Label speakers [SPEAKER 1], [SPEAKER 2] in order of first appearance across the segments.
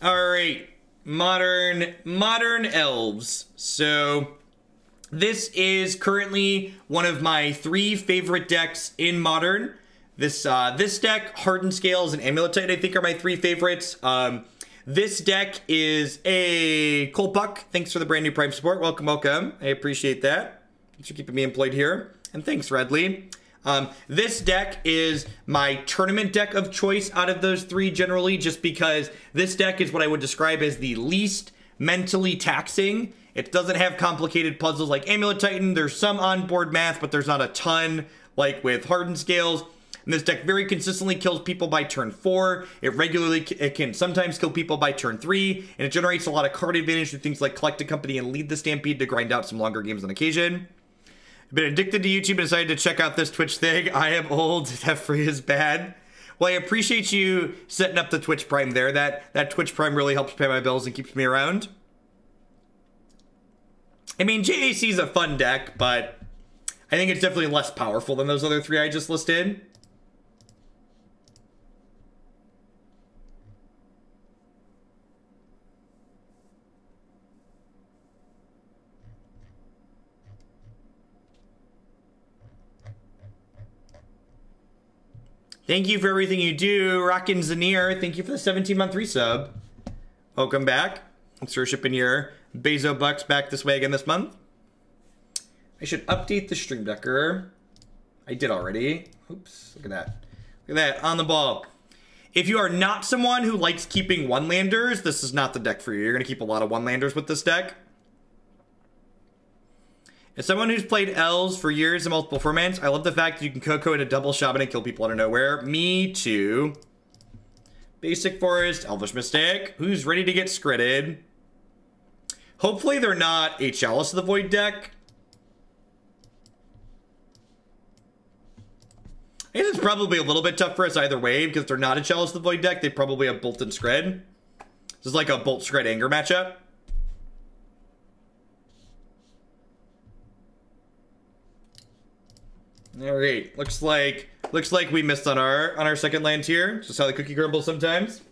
[SPEAKER 1] All right, modern modern elves. So this is currently one of my three favorite decks in modern. This uh, this deck, Hardened Scales, and Amulet Titan, I think are my three favorites. Um, this deck is a Cole Puck. Thanks for the brand new Prime support. Welcome, welcome. I appreciate that. Thanks for keeping me employed here. And thanks, Redley. Um, this deck is my tournament deck of choice out of those three generally, just because this deck is what I would describe as the least mentally taxing. It doesn't have complicated puzzles like Amulet Titan. There's some onboard math, but there's not a ton like with Hardened Scales. And this deck very consistently kills people by turn 4. It regularly it can sometimes kill people by turn 3, and it generates a lot of card advantage through things like Collected Company and Lead the Stampede to grind out some longer games on occasion. Been addicted to YouTube and decided to check out this Twitch thing. I am old. That free is bad. Well, I appreciate you setting up the Twitch Prime there. That that Twitch Prime really helps pay my bills and keeps me around. I mean, JAC is a fun deck, but I think it's definitely less powerful than those other three I just listed. Thank you for everything you do, Rockin' Zanir. Thank you for the 17 month resub. Welcome back. Thanks for shipping your Bezo bucks back this way again this month. I should update the stream decker. I did already. Oops, look at that. Look at that, on the ball. If you are not someone who likes keeping one-landers, this is not the deck for you. You're going to keep a lot of one-landers with this deck. As someone who's played elves for years in multiple formats, I love the fact that you can Coco in a double shaman and kill people out of nowhere. Me too. Basic Forest, Elvish Mystic, who's ready to get skritted. Hopefully they're not a Chalice of the Void deck. I guess it's probably a little bit tough for us either way, because they're not a Chalice of the Void deck, they probably have Bolt and Skred. This is like a Bolt Skred Anger matchup. All right, looks like looks like we missed on our on our second land here. Just how the cookie crumbles sometimes.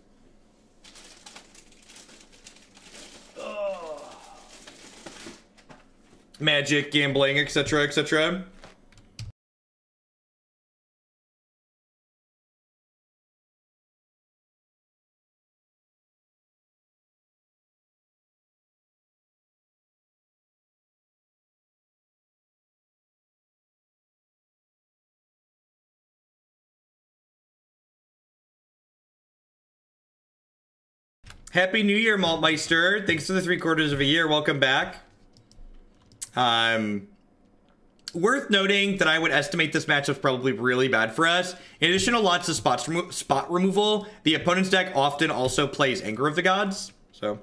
[SPEAKER 1] Magic, gambling, etc., etc. Happy New Year, Maltmeister. Thanks for the three quarters of a year. Welcome back. Um, worth noting that I would estimate this matchup's probably really bad for us. In addition to lots of spots remo spot removal, the opponent's deck often also plays Anger of the Gods. So.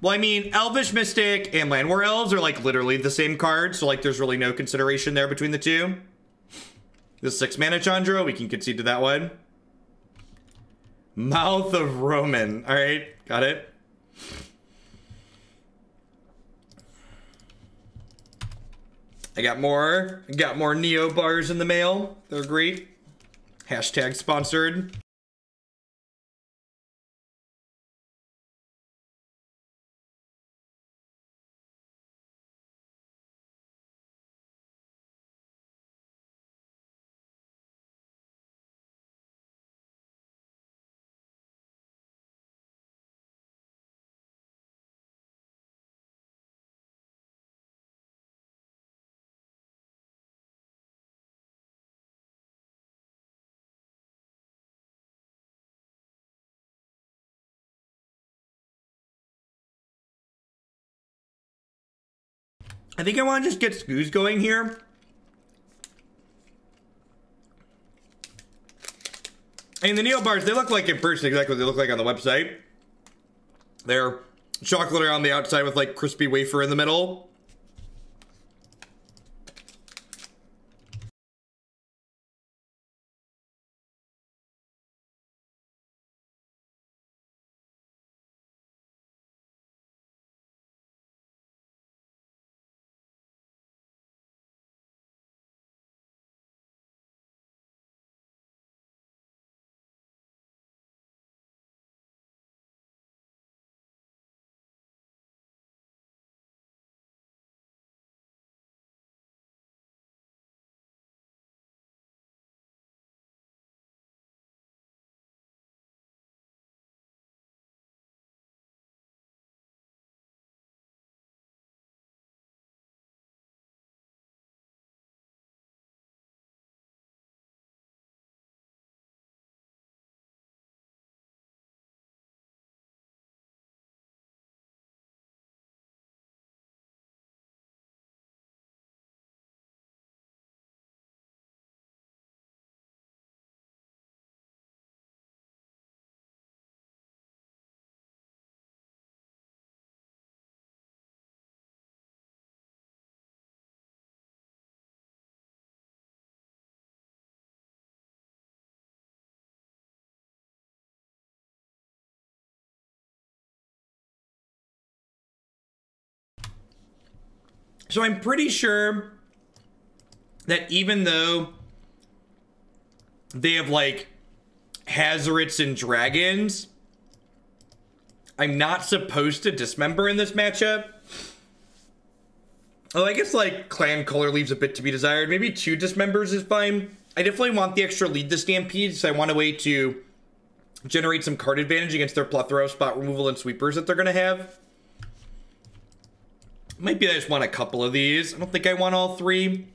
[SPEAKER 1] Well, I mean, Elvish Mystic and Llanowar Elves are like literally the same card, so like there's really no consideration there between the two. The six mana Chandra, we can concede to that one. Mouth of Ronom. All right, got it. I got more. I got more Neo bars in the mail. They're great. Hashtag sponsored. I think I want to just get Scooz going here. And the Neo bars, they look like in person exactly what they look like on the website. They're chocolate around the outside with like crispy wafer in the middle. So I'm pretty sure that even though they have like Hazards and Dragons, I'm not supposed to dismember in this matchup. Oh, I guess like Clan Caller leaves a bit to be desired. Maybe two dismembers is fine. I definitely want the extra lead the stampede, so I want a way to generate some card advantage against their plethora of spot removal and sweepers that they're gonna have. Maybe I just want a couple of these. I don't think I want all three.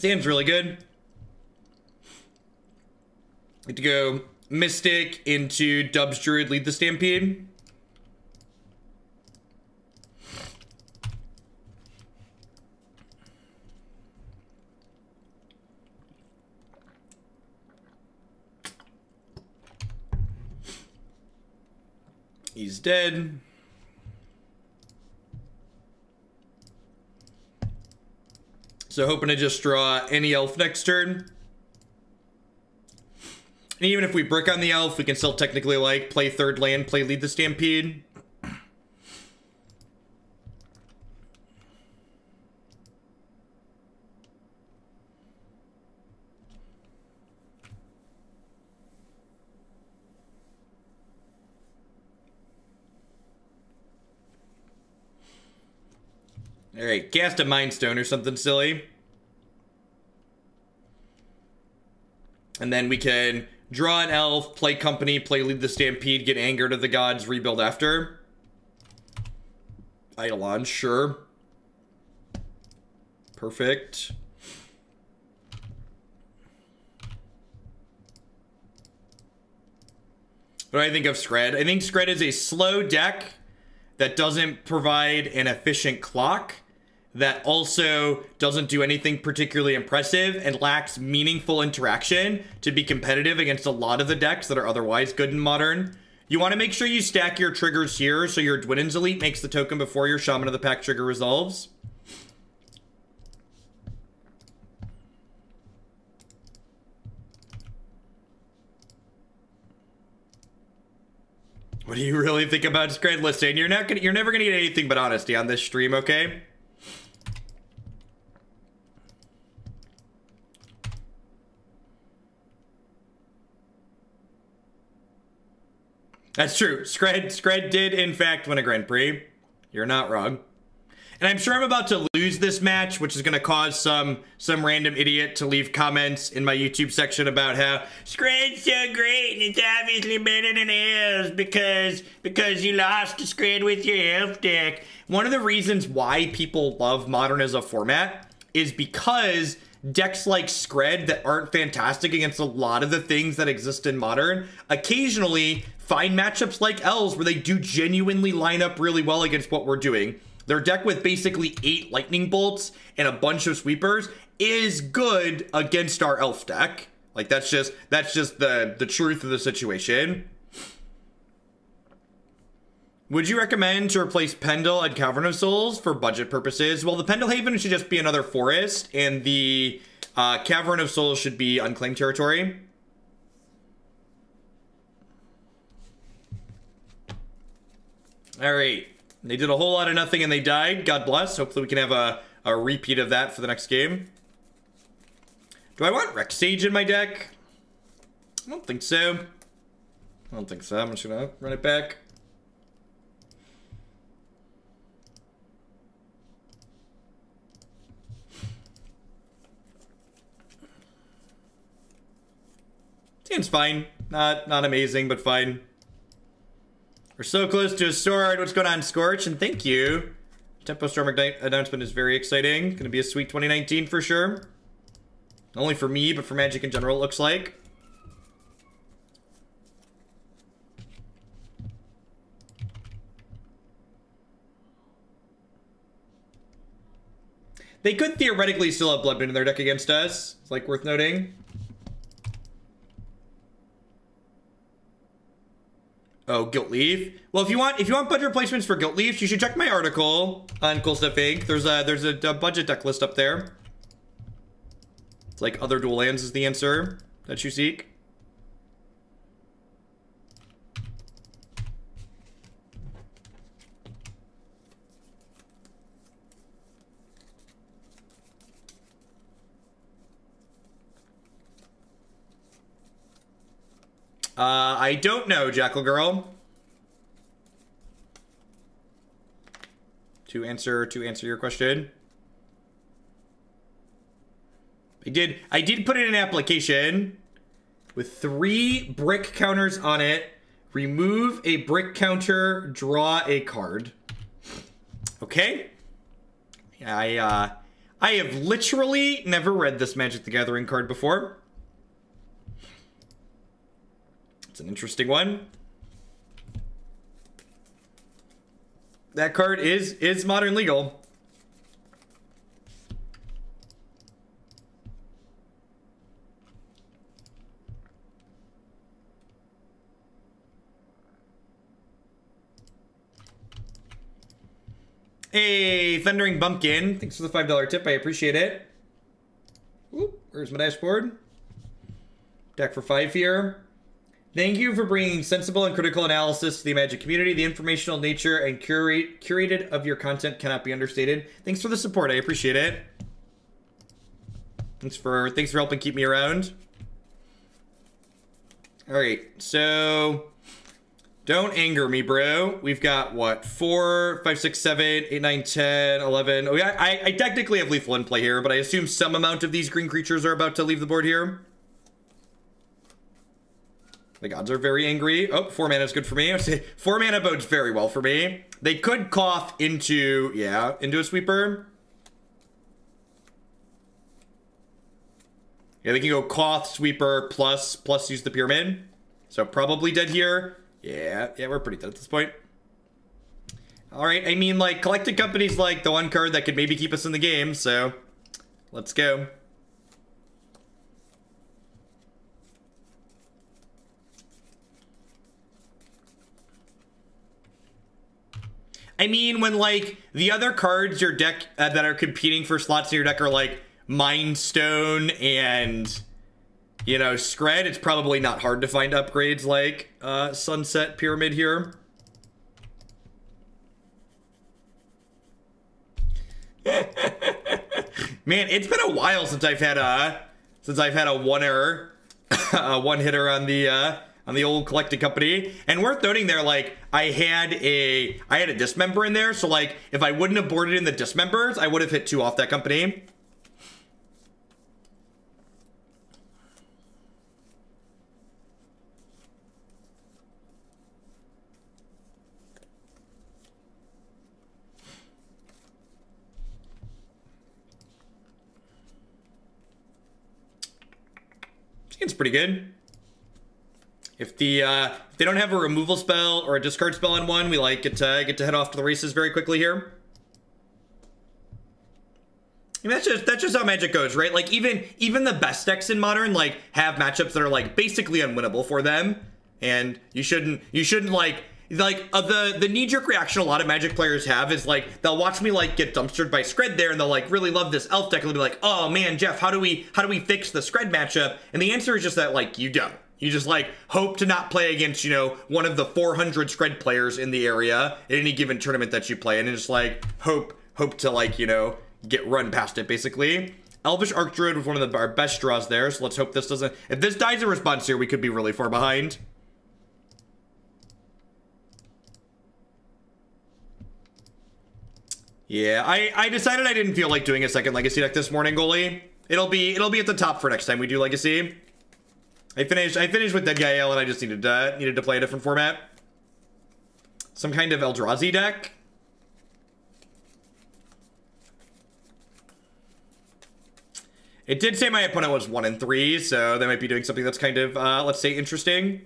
[SPEAKER 1] Sam's really good. Get to go Mystic into Dubs Druid, lead the Stampede. He's dead. So hoping to just draw any elf next turn. And even if we brick on the elf, we can still technically like play third land, play lead the stampede. Alright, cast a Mind Stone or something silly. And then we can draw an elf, play company, play lead the stampede, get angered of the gods, rebuild after. Eidolon, sure. Perfect. What do I think of Skred? I think Skred is a slow deck that doesn't provide an efficient clock that also doesn't do anything particularly impressive and lacks meaningful interaction to be competitive against a lot of the decks that are otherwise good in modern. You want to make sure you stack your triggers here so your Dwynen's Elite makes the token before your Shaman of the Pack trigger resolves. What do you really think about Skred listing? You're not gonna you're never gonna get anything but honesty on this stream, okay? That's true. Skred, Skred did, in fact, win a Grand Prix. You're not wrong. And I'm sure I'm about to lose this match, which is going to cause some some random idiot to leave comments in my YouTube section about how Skred's so great and it's obviously better than elves because because you lost to Skred with your elf deck. One of the reasons why people love Modern as a format is because decks like Skred that aren't fantastic against a lot of the things that exist in Modern occasionally find matchups like Elves where they do genuinely line up really well against what we're doing. Their deck with basically eight lightning bolts and a bunch of sweepers is good against our elf deck. Like that's just that's just the the truth of the situation. Would you recommend to replace Pendle and Cavern of Souls for budget purposes? Well, the Pendelhaven should just be another forest, and the uh, Cavern of Souls should be unclaimed territory. All right. They did a whole lot of nothing and they died. God bless. Hopefully we can have a, a repeat of that for the next game. Do I want Rec Sage in my deck? I don't think so. I don't think so. I'm just gonna run it back. Seems fine. Not not amazing, but fine. We're so close to a sword. What's going on, Scorch? And thank you. Tempo Storm announcement is very exciting. Gonna be a sweet 2019 for sure. Not only for me, but for Magic in general, it looks like. They could theoretically still have Bloodbane in their deck against us. It's like worth noting. Oh, Gilt Leaf. Well, if you want if you want budget replacements for Gilt Leaf, you should check my article on Cool Stuff Inc. There's a there's a, a budget deck list up there. It's like other dual lands is the answer that you seek. Uh, I don't know, Jackal Girl. To answer to answer your question. I did I did put in an application with three brick counters on it. Remove a brick counter, draw a card. Okay. I uh I have literally never read this Magic the Gathering card before. It's an interesting one. That card is is modern legal. Hey, Thundering Bumpkin. Thanks for the $5 tip. I appreciate it. Oop, where's my dashboard? Deck for five here. Thank you for bringing sensible and critical analysis to the Magic community. The informational nature and curate, curated of your content cannot be understated. Thanks for the support. I appreciate it. Thanks for thanks for helping keep me around. All right, so don't anger me, bro. We've got what four, five, six, seven, eight, nine, ten, eleven. Oh yeah, I, I technically have lethal in play here, but I assume some amount of these green creatures are about to leave the board here. The gods are very angry. Oh, four mana is good for me. Four mana bodes very well for me. They could Koth into, yeah, into a sweeper. Yeah, they can go Koth, Sweeper, plus, plus use the Pyramid. So probably dead here. Yeah, yeah, we're pretty dead at this point. Alright, I mean, like, collected companies like the one card that could maybe keep us in the game, so let's go. I mean, when like the other cards your deck uh, that are competing for slots in your deck are like Mind Stone and you know Skred, it's probably not hard to find upgrades like uh, Sunset Pyramid here. Man, it's been a while since I've had a since I've had a one error, a one hitter on the uh, on the old collected company. And worth noting there, like I had a I had a dismember in there, so like if I wouldn't have boarded in the dismembers, I would have hit two off that company. It's pretty good. If the uh, if they don't have a removal spell or a discard spell on one, we like get to get to head off to the races very quickly here. Mean, that's just that's just how Magic goes, right? Like even even the best decks in Modern like have matchups that are like basically unwinnable for them, and you shouldn't you shouldn't like like uh, the the knee jerk reaction a lot of Magic players have is like they'll watch me like get dumpstered by Skred there, and they'll like really love this Elf deck, and they'll be like, oh man, Jeff, how do we how do we fix the Skred matchup? And the answer is just that like you don't. You just like hope to not play against, you know, one of the 400 Skred players in the area at any given tournament that you play, and just like hope hope to like you know get run past it basically. Elvish Archdruid was one of the, our best draws there, so let's hope this doesn't. If this dies in response here, we could be really far behind. Yeah, I, I decided I didn't feel like doing a second Legacy deck this morning, goalie. It'll be it'll be at the top for next time we do Legacy. I finished. I finished with Dead Gael, and I just needed to needed to play a different format. Some kind of Eldrazi deck. It did say my opponent was one in three, so they might be doing something that's kind of, uh, let's say, interesting.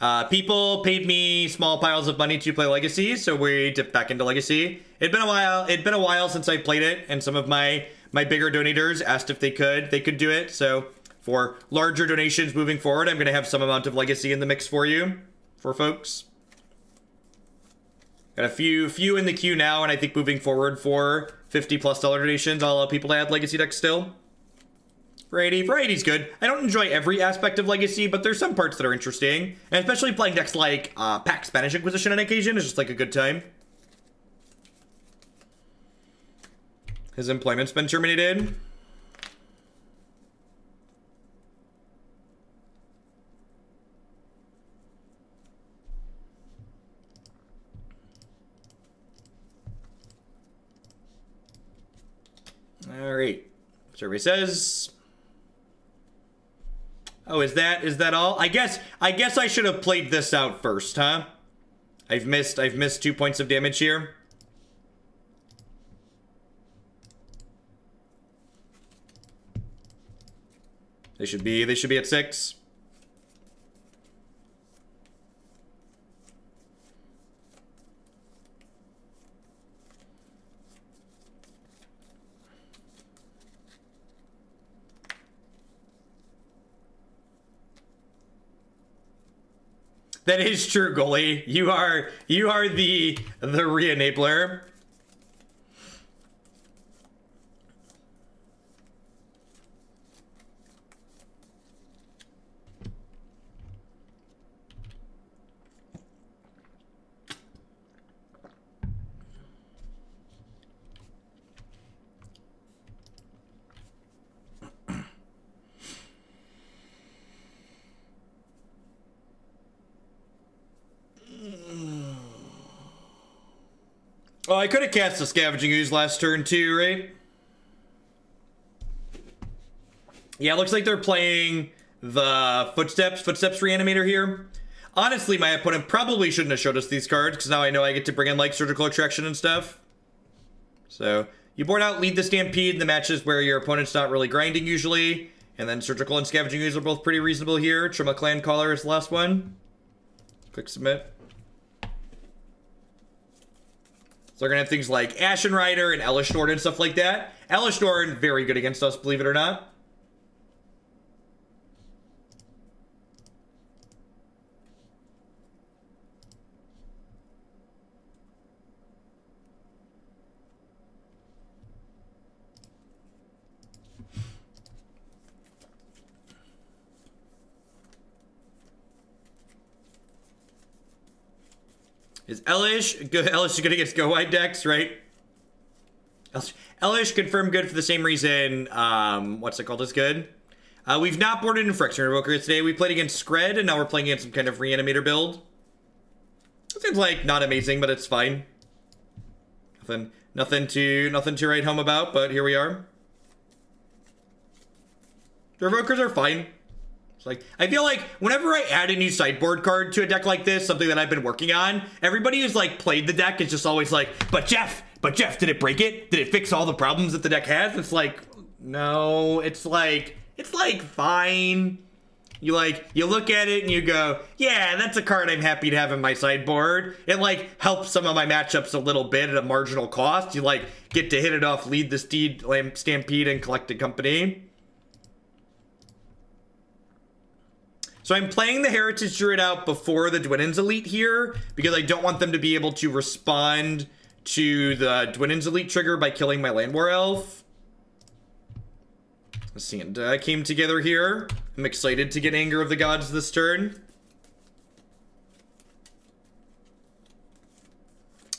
[SPEAKER 1] Uh, people paid me small piles of money to play Legacy, so we dipped back into Legacy. It'd been a while. It'd been a while since I played it, and some of my my bigger donators asked if they could they could do it. So for larger donations moving forward, I'm going to have some amount of Legacy in the mix for you, for folks. Got a few few in the queue now, and I think moving forward for 50 plus dollar donations, I'll allow people to add Legacy decks still. Variety, variety's good. I don't enjoy every aspect of Legacy, but there's some parts that are interesting. And especially playing decks like uh, Pack Spanish Inquisition on occasion is just like a good time. His employment's been terminated. All right. Survey says Oh, is that is that all? I guess I guess I should have played this out first, huh? I've missed I've missed 2 points of damage here. They should be they should be at 6. That is true, goalie. You are you are the the re-enabler. Have cast the Scavenging Ooze last turn too, right? Yeah, looks like they're playing the Footsteps, Footsteps Reanimator here. Honestly, my opponent probably shouldn't have showed us these cards, because now I know I get to bring in, like, Surgical Extraction and stuff. So, you board out Lead the Stampede in the matches where your opponent's not really grinding usually. And then Surgical and Scavenging Ooze are both pretty reasonable here. Truma Clan Caller is the last one. Click submit. So they're gonna have things like Ashen Rider and Elesh Norn and stuff like that. Elesh Norn, very good against us, believe it or not. Is Elesh good? Elesh is good against go wide decks, right? Elesh confirmed good for the same reason. Um, what's it called? Is good. Uh, we've not boarded in Phyrexian Revoker today. We played against Skred, and now we're playing against some kind of reanimator build. It seems like not amazing, but it's fine. Nothing, nothing to, nothing to write home about. But here we are. The Revokers are fine. It's like, I feel like whenever I add a new sideboard card to a deck like this, something that I've been working on, everybody who's like played the deck is just always like, but Jeff, but Jeff, did it break it? Did it fix all the problems that the deck has? It's like, no, it's like, it's like fine. You like, you look at it and you go, yeah, that's a card I'm happy to have in my sideboard. It like helps some of my matchups a little bit at a marginal cost. You like get to hit it off, lead the steed, stampede, and Collected Company. So I'm playing the Heritage Druid out before the Dwynen's Elite here because I don't want them to be able to respond to the Dwynen's Elite trigger by killing my Llanowar Elf. Let's see, and uh, came together here. I'm excited to get Anger of the Gods this turn.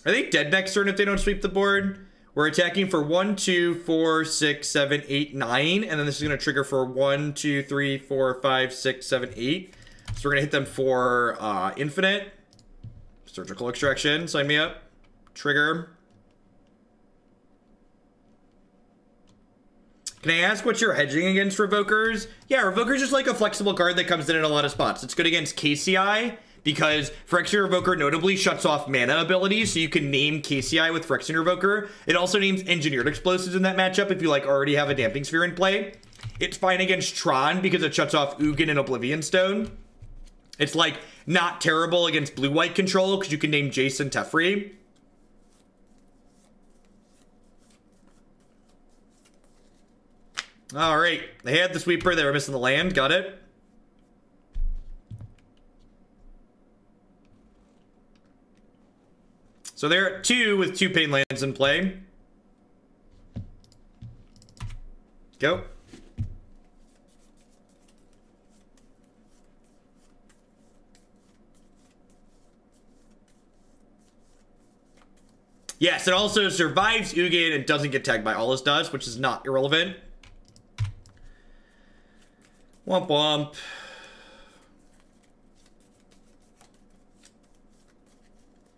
[SPEAKER 1] Are they dead next turn if they don't sweep the board? We're attacking for one, two, four, six, seven, eight, nine, and then this is going to trigger for one, two, three, four, five, six, seven, eight. So we're going to hit them for uh, infinite. Surgical extraction, sign me up. Trigger. Can I ask what you're hedging against Revokers? Yeah, Revoker's just like a flexible card that comes in in a lot of spots. It's good against KCI, because Phyrexian Revoker notably shuts off mana abilities, so you can name KCI with Phyrexian Revoker. It also names Engineered Explosives in that matchup if you like already have a Damping Sphere in play. It's fine against Tron because it shuts off Ugin and Oblivion Stone. It's like not terrible against blue white control because you can name Jason Teferi. All right, they had the sweeper. They were missing the land. Got it. So they're at two with two pain lands in play. Go. Yes, it also survives Ugin and doesn't get tagged by All Is Dust, which is not irrelevant. Womp womp.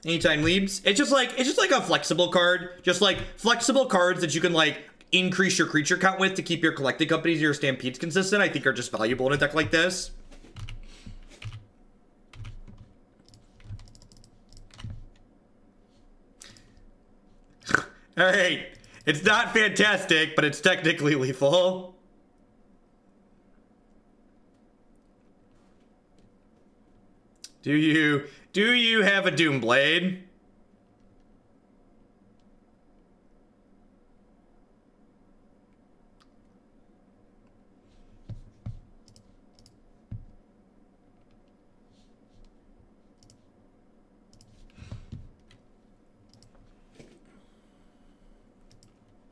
[SPEAKER 1] Anytime leaves. It's just like it's just like a flexible card. Just like flexible cards that you can like increase your creature count with to keep your collected companies your stampedes consistent, I think are just valuable in a deck like this. Alright. It's not fantastic, but it's technically lethal. Do you do you have a Doomblade?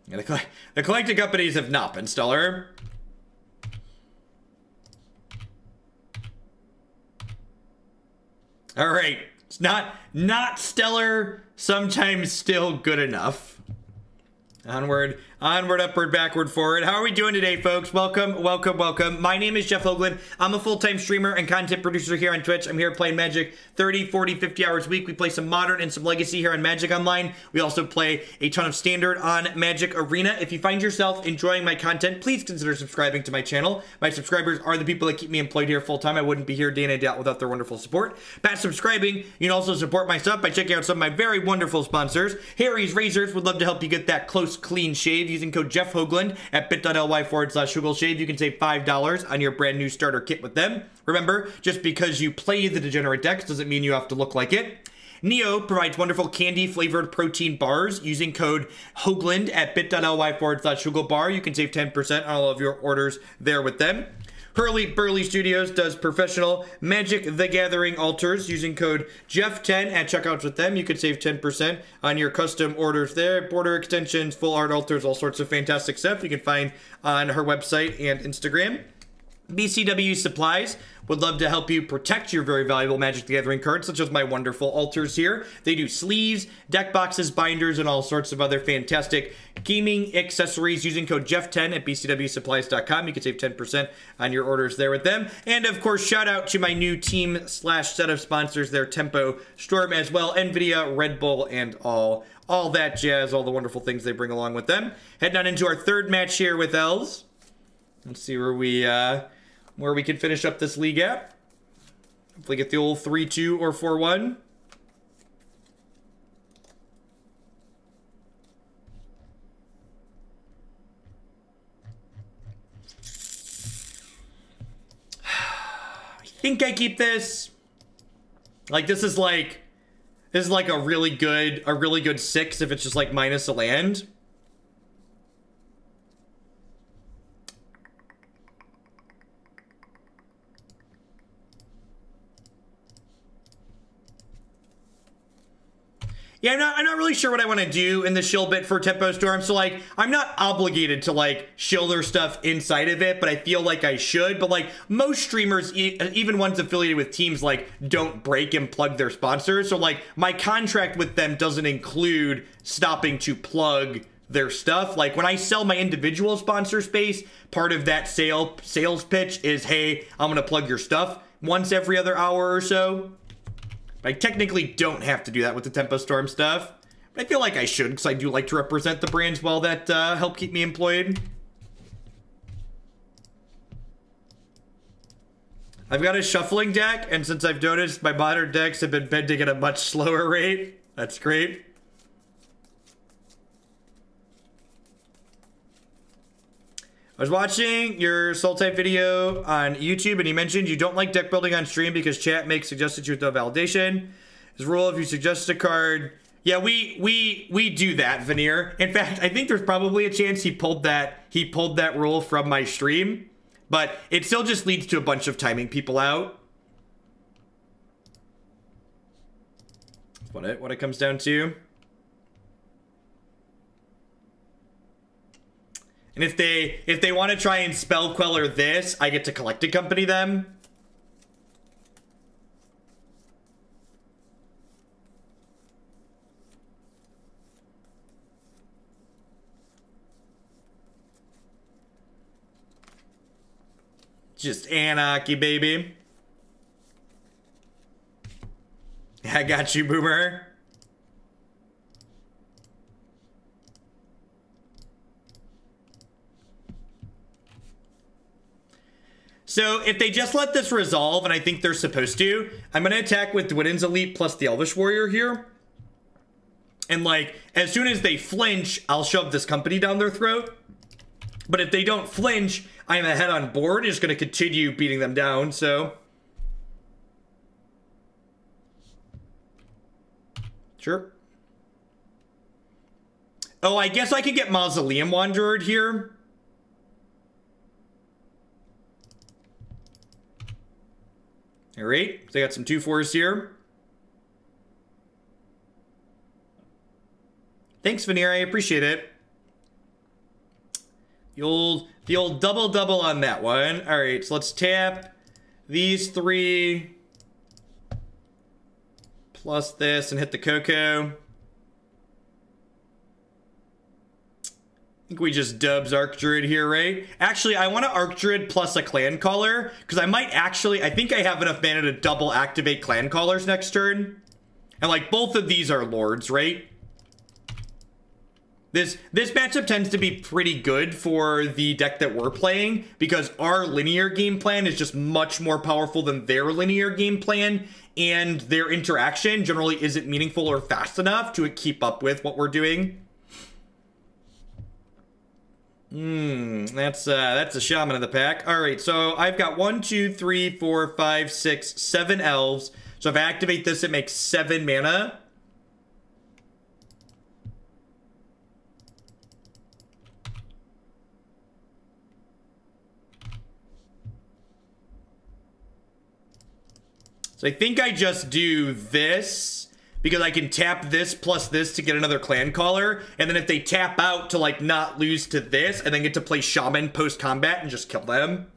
[SPEAKER 1] the, the collecting companies have not been stellar. All right. It's not not stellar, sometimes still good enough. Onward Onward, upward, backward, forward. How are we doing today, folks? Welcome, welcome, welcome. My name is Jeff Hoogland. I'm a full-time streamer and content producer here on Twitch. I'm here playing Magic 30, 40, 50 hours a week. We play some Modern and some Legacy here on Magic Online. We also play a ton of Standard on Magic Arena. If you find yourself enjoying my content, please consider subscribing to my channel. My subscribers are the people that keep me employed here full-time. I wouldn't be here day in and day out without their wonderful support. Past subscribing, you can also support my stuff by checking out some of my very wonderful sponsors. Harry's Razors would love to help you get that close, clean shave using code Jeff Hoogland at bit.ly forward slash Shave. You can save $5 on your brand new starter kit with them. Remember, just because you play the degenerate decks doesn't mean you have to look like it. Neo provides wonderful candy flavored protein bars using code Hoogland at bit.ly forward slash bar. You can save 10% on all of your orders there with them. Hurley Burley Studios does professional Magic the Gathering altars using code Jeff10 at checkouts with them. You could save 10% on your custom orders there. Border extensions, full art altars, all sorts of fantastic stuff you can find on her website and Instagram. BCW Supplies would love to help you protect your very valuable Magic the Gathering cards, such as my wonderful altars here. They do sleeves, deck boxes, binders, and all sorts of other fantastic gaming accessories using code Jeff10 at bcwsupplies.com. You can save 10% on your orders there with them. And of course, shout out to my new team slash set of sponsors there, Tempo Storm as well, NVIDIA, Red Bull, and all all that jazz, all the wonderful things they bring along with them. Heading on into our third match here with Elves. Let's see where we uh where we can finish up this league at. Hopefully get the old 3-2 or 4-1. I think I keep this. Like this is like this is like a really good a really good six if it's just like minus a land. Yeah, I'm not, I'm not really sure what I want to do in the shill bit for Tempo Storm. So, like, I'm not obligated to, like, shill their stuff inside of it, but I feel like I should. But, like, most streamers, even ones affiliated with teams, like, don't break and plug their sponsors. So, like, my contract with them doesn't include stopping to plug their stuff. Like, when I sell my individual sponsor space, part of that sale sales pitch is, hey, I'm going to plug your stuff once every other hour or so. I technically don't have to do that with the Tempo Storm stuff. But I feel like I should, because I do like to represent the brands well that uh, help keep me employed. I've got a shuffling deck, and since I've noticed my modern decks have been bending at a much slower rate, that's great. I was watching your Soul Type video on YouTube, and you mentioned you don't like deck building on stream because chat makes suggestions with no validation. A rule, if you suggest a card, yeah, we we we do that, Veneer. In fact, I think there's probably a chance he pulled that he pulled that rule from my stream, but it still just leads to a bunch of timing people out. What it what it comes down to. And if they if they want to try and spell queller this, I get to collect a company them. Just anarchy, baby. I got you, Boomer. So if they just let this resolve, and I think they're supposed to, I'm going to attack with Dwynen's Elite plus the Elvish Warrior here. And like, as soon as they flinch, I'll shove this company down their throat. But if they don't flinch, I'm ahead on board, just going to continue beating them down, so... Sure. Oh, I guess I could get Mausoleum Wanderer here. All right, so I got some two fours here. Thanks, Veneer. I appreciate it. The old, the old double double on that one. All right, so let's tap these three plus this and hit the Coco. Think we just dubs Archdruid here, right? Actually, I want to Archdruid plus a Clan Caller, because I might actually, I think I have enough mana to double activate Clan Callers next turn. And like, both of these are Lords, right? This this matchup tends to be pretty good for the deck that we're playing because our linear game plan is just much more powerful than their linear game plan and their interaction generally isn't meaningful or fast enough to keep up with what we're doing. Hmm, that's uh, that's a shaman of the pack. All right, so I've got one, two, three, four, five, six, seven elves. So if I activate this, it makes seven mana. So I think I just do this because I can tap this plus this to get another clan caller, and then if they tap out to like not lose to this, and then get to play shaman post combat and just kill them.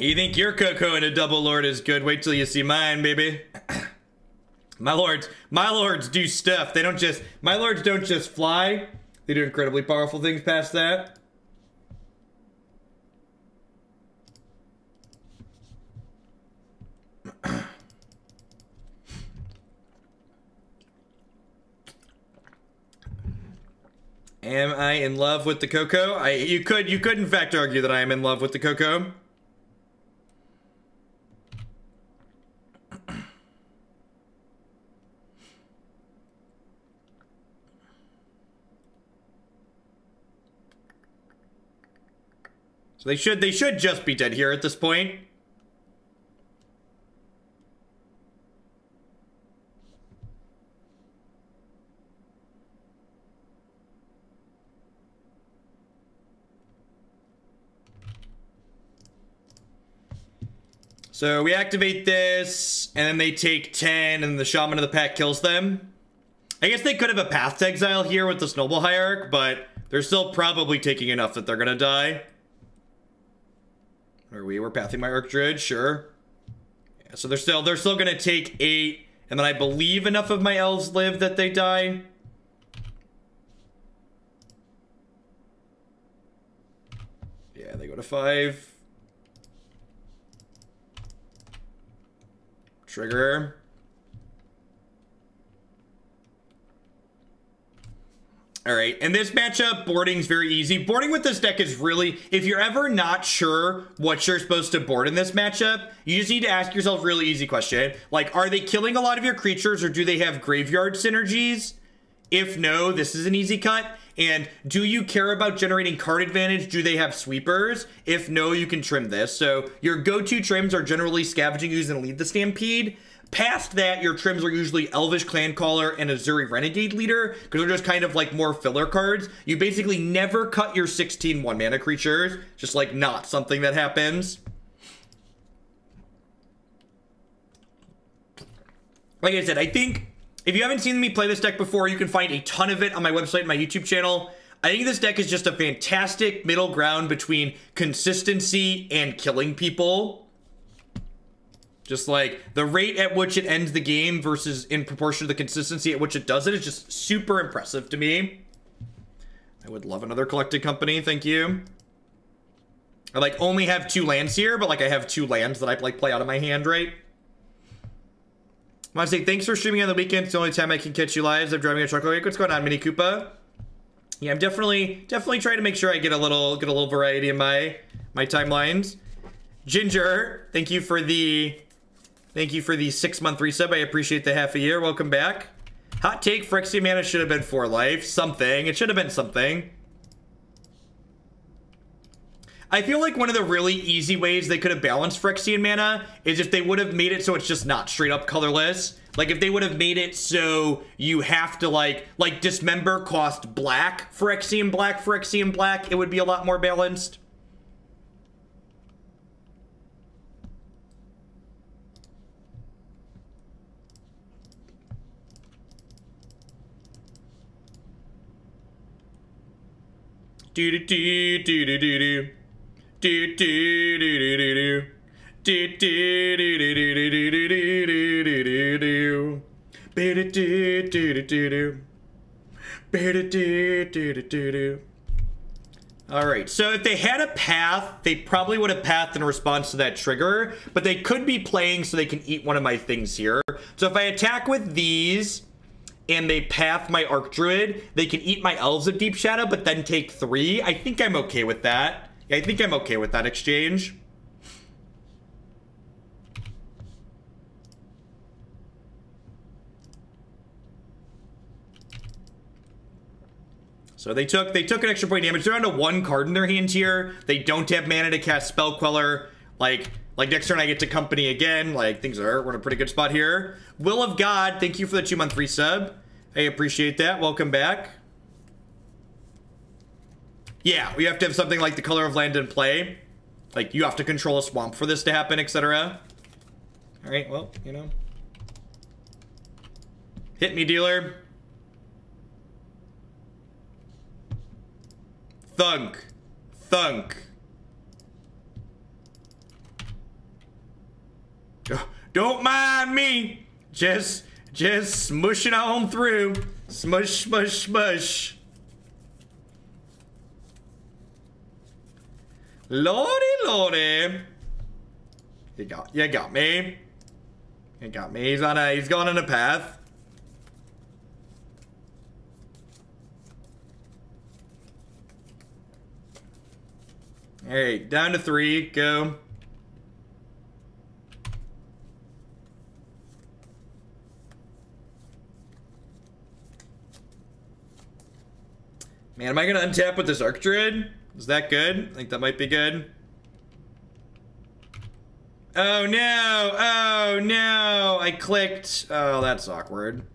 [SPEAKER 1] You think your Coco in a double lord is good? Wait till you see mine, baby. my lords, my lords do stuff. They don't just, my lords don't just fly. They do incredibly powerful things past that. Am I in love with the Coco? I you could you could in fact argue that I am in love with the Coco. So they should they should just be dead here at this point. So we activate this, and then they take 10, and the Shaman of the Pack kills them. I guess they could have a Path to Exile here with this Noble Hierarch, but they're still probably taking enough that they're gonna die. Are we? We're pathing my Archdruid, sure. Yeah, so they're still they're still gonna take eight, and then I believe enough of my elves live that they die. Yeah, they go to five. Trigger. All right, and this matchup, boarding's very easy. Boarding with this deck is really, if you're ever not sure what you're supposed to board in this matchup, you just need to ask yourself a really easy question. Like, are they killing a lot of your creatures or do they have graveyard synergies? If no, this is an easy cut. And do you care about generating card advantage? Do they have sweepers? If no, you can trim this. So your go-to trims are generally Scavenging Ooze and Lead the Stampede. Past that, your trims are usually Elvish Clan Caller and Ezuri Renegade Leader, because they're just kind of like more filler cards. You basically never cut your 16 one mana creatures, just like not something that happens. Like I said, I think if you haven't seen me play this deck before, you can find a ton of it on my website and my YouTube channel. I think this deck is just a fantastic middle ground between consistency and killing people. Just like the rate at which it ends the game versus in proportion to the consistency at which it does it is just super impressive to me. I would love another collected company, thank you. I like only have two lands here, but like I have two lands that I like play out of my hand, right? Want to say thanks for streaming on the weekend. It's the only time I can catch you live. I'm driving a truck. What's going on, Mini Koopa? Yeah, I'm definitely definitely trying to make sure I get a little get a little variety in my my timelines. Ginger, thank you for the Thank you for the six month resub. I appreciate the half a year. Welcome back. Hot take Phyrexian mana should have been for life. Something. It should have been something. I feel like one of the really easy ways they could have balanced Phyrexian mana is if they would have made it so it's just not straight up colorless. Like if they would have made it so you have to like like dismember cost black Phyrexian black Phyrexian black, it would be a lot more balanced. Do do do do do do do. Do do do do do do. Do do do do do do do do do do do do. Do do do. All right, so if they had a path, they probably would have pathed in response to that trigger, but they could be playing so they can eat one of my things here. So if I attack with these, and they path my Archdruid, they can eat my Elves of Deep Shadow, but then take three. I think I'm okay with that. I think I'm okay with that exchange. So they took they took an extra point damage. They're down to one card in their hand here. They don't have mana to cast Spell Queller. Like like next turn I get to company again. Like things are we're in a pretty good spot here. Will of God, thank you for the two month free sub. I appreciate that. Welcome back. Yeah, we have to have something like the color of land in play. Like, you have to control a swamp for this to happen, etc. Alright, well, you know. Hit me, dealer. Thunk. Thunk. Don't mind me. Just just smushing on through. Smush, smush, smush. Lordy, lordy. You got, you got me. You got me. He's on a, he's going on a path. Hey, down to three. Go. Man, am I gonna untap with this Archdruid? Is that good? I think that might be good. Oh no! Oh no! I clicked. Oh, that's awkward.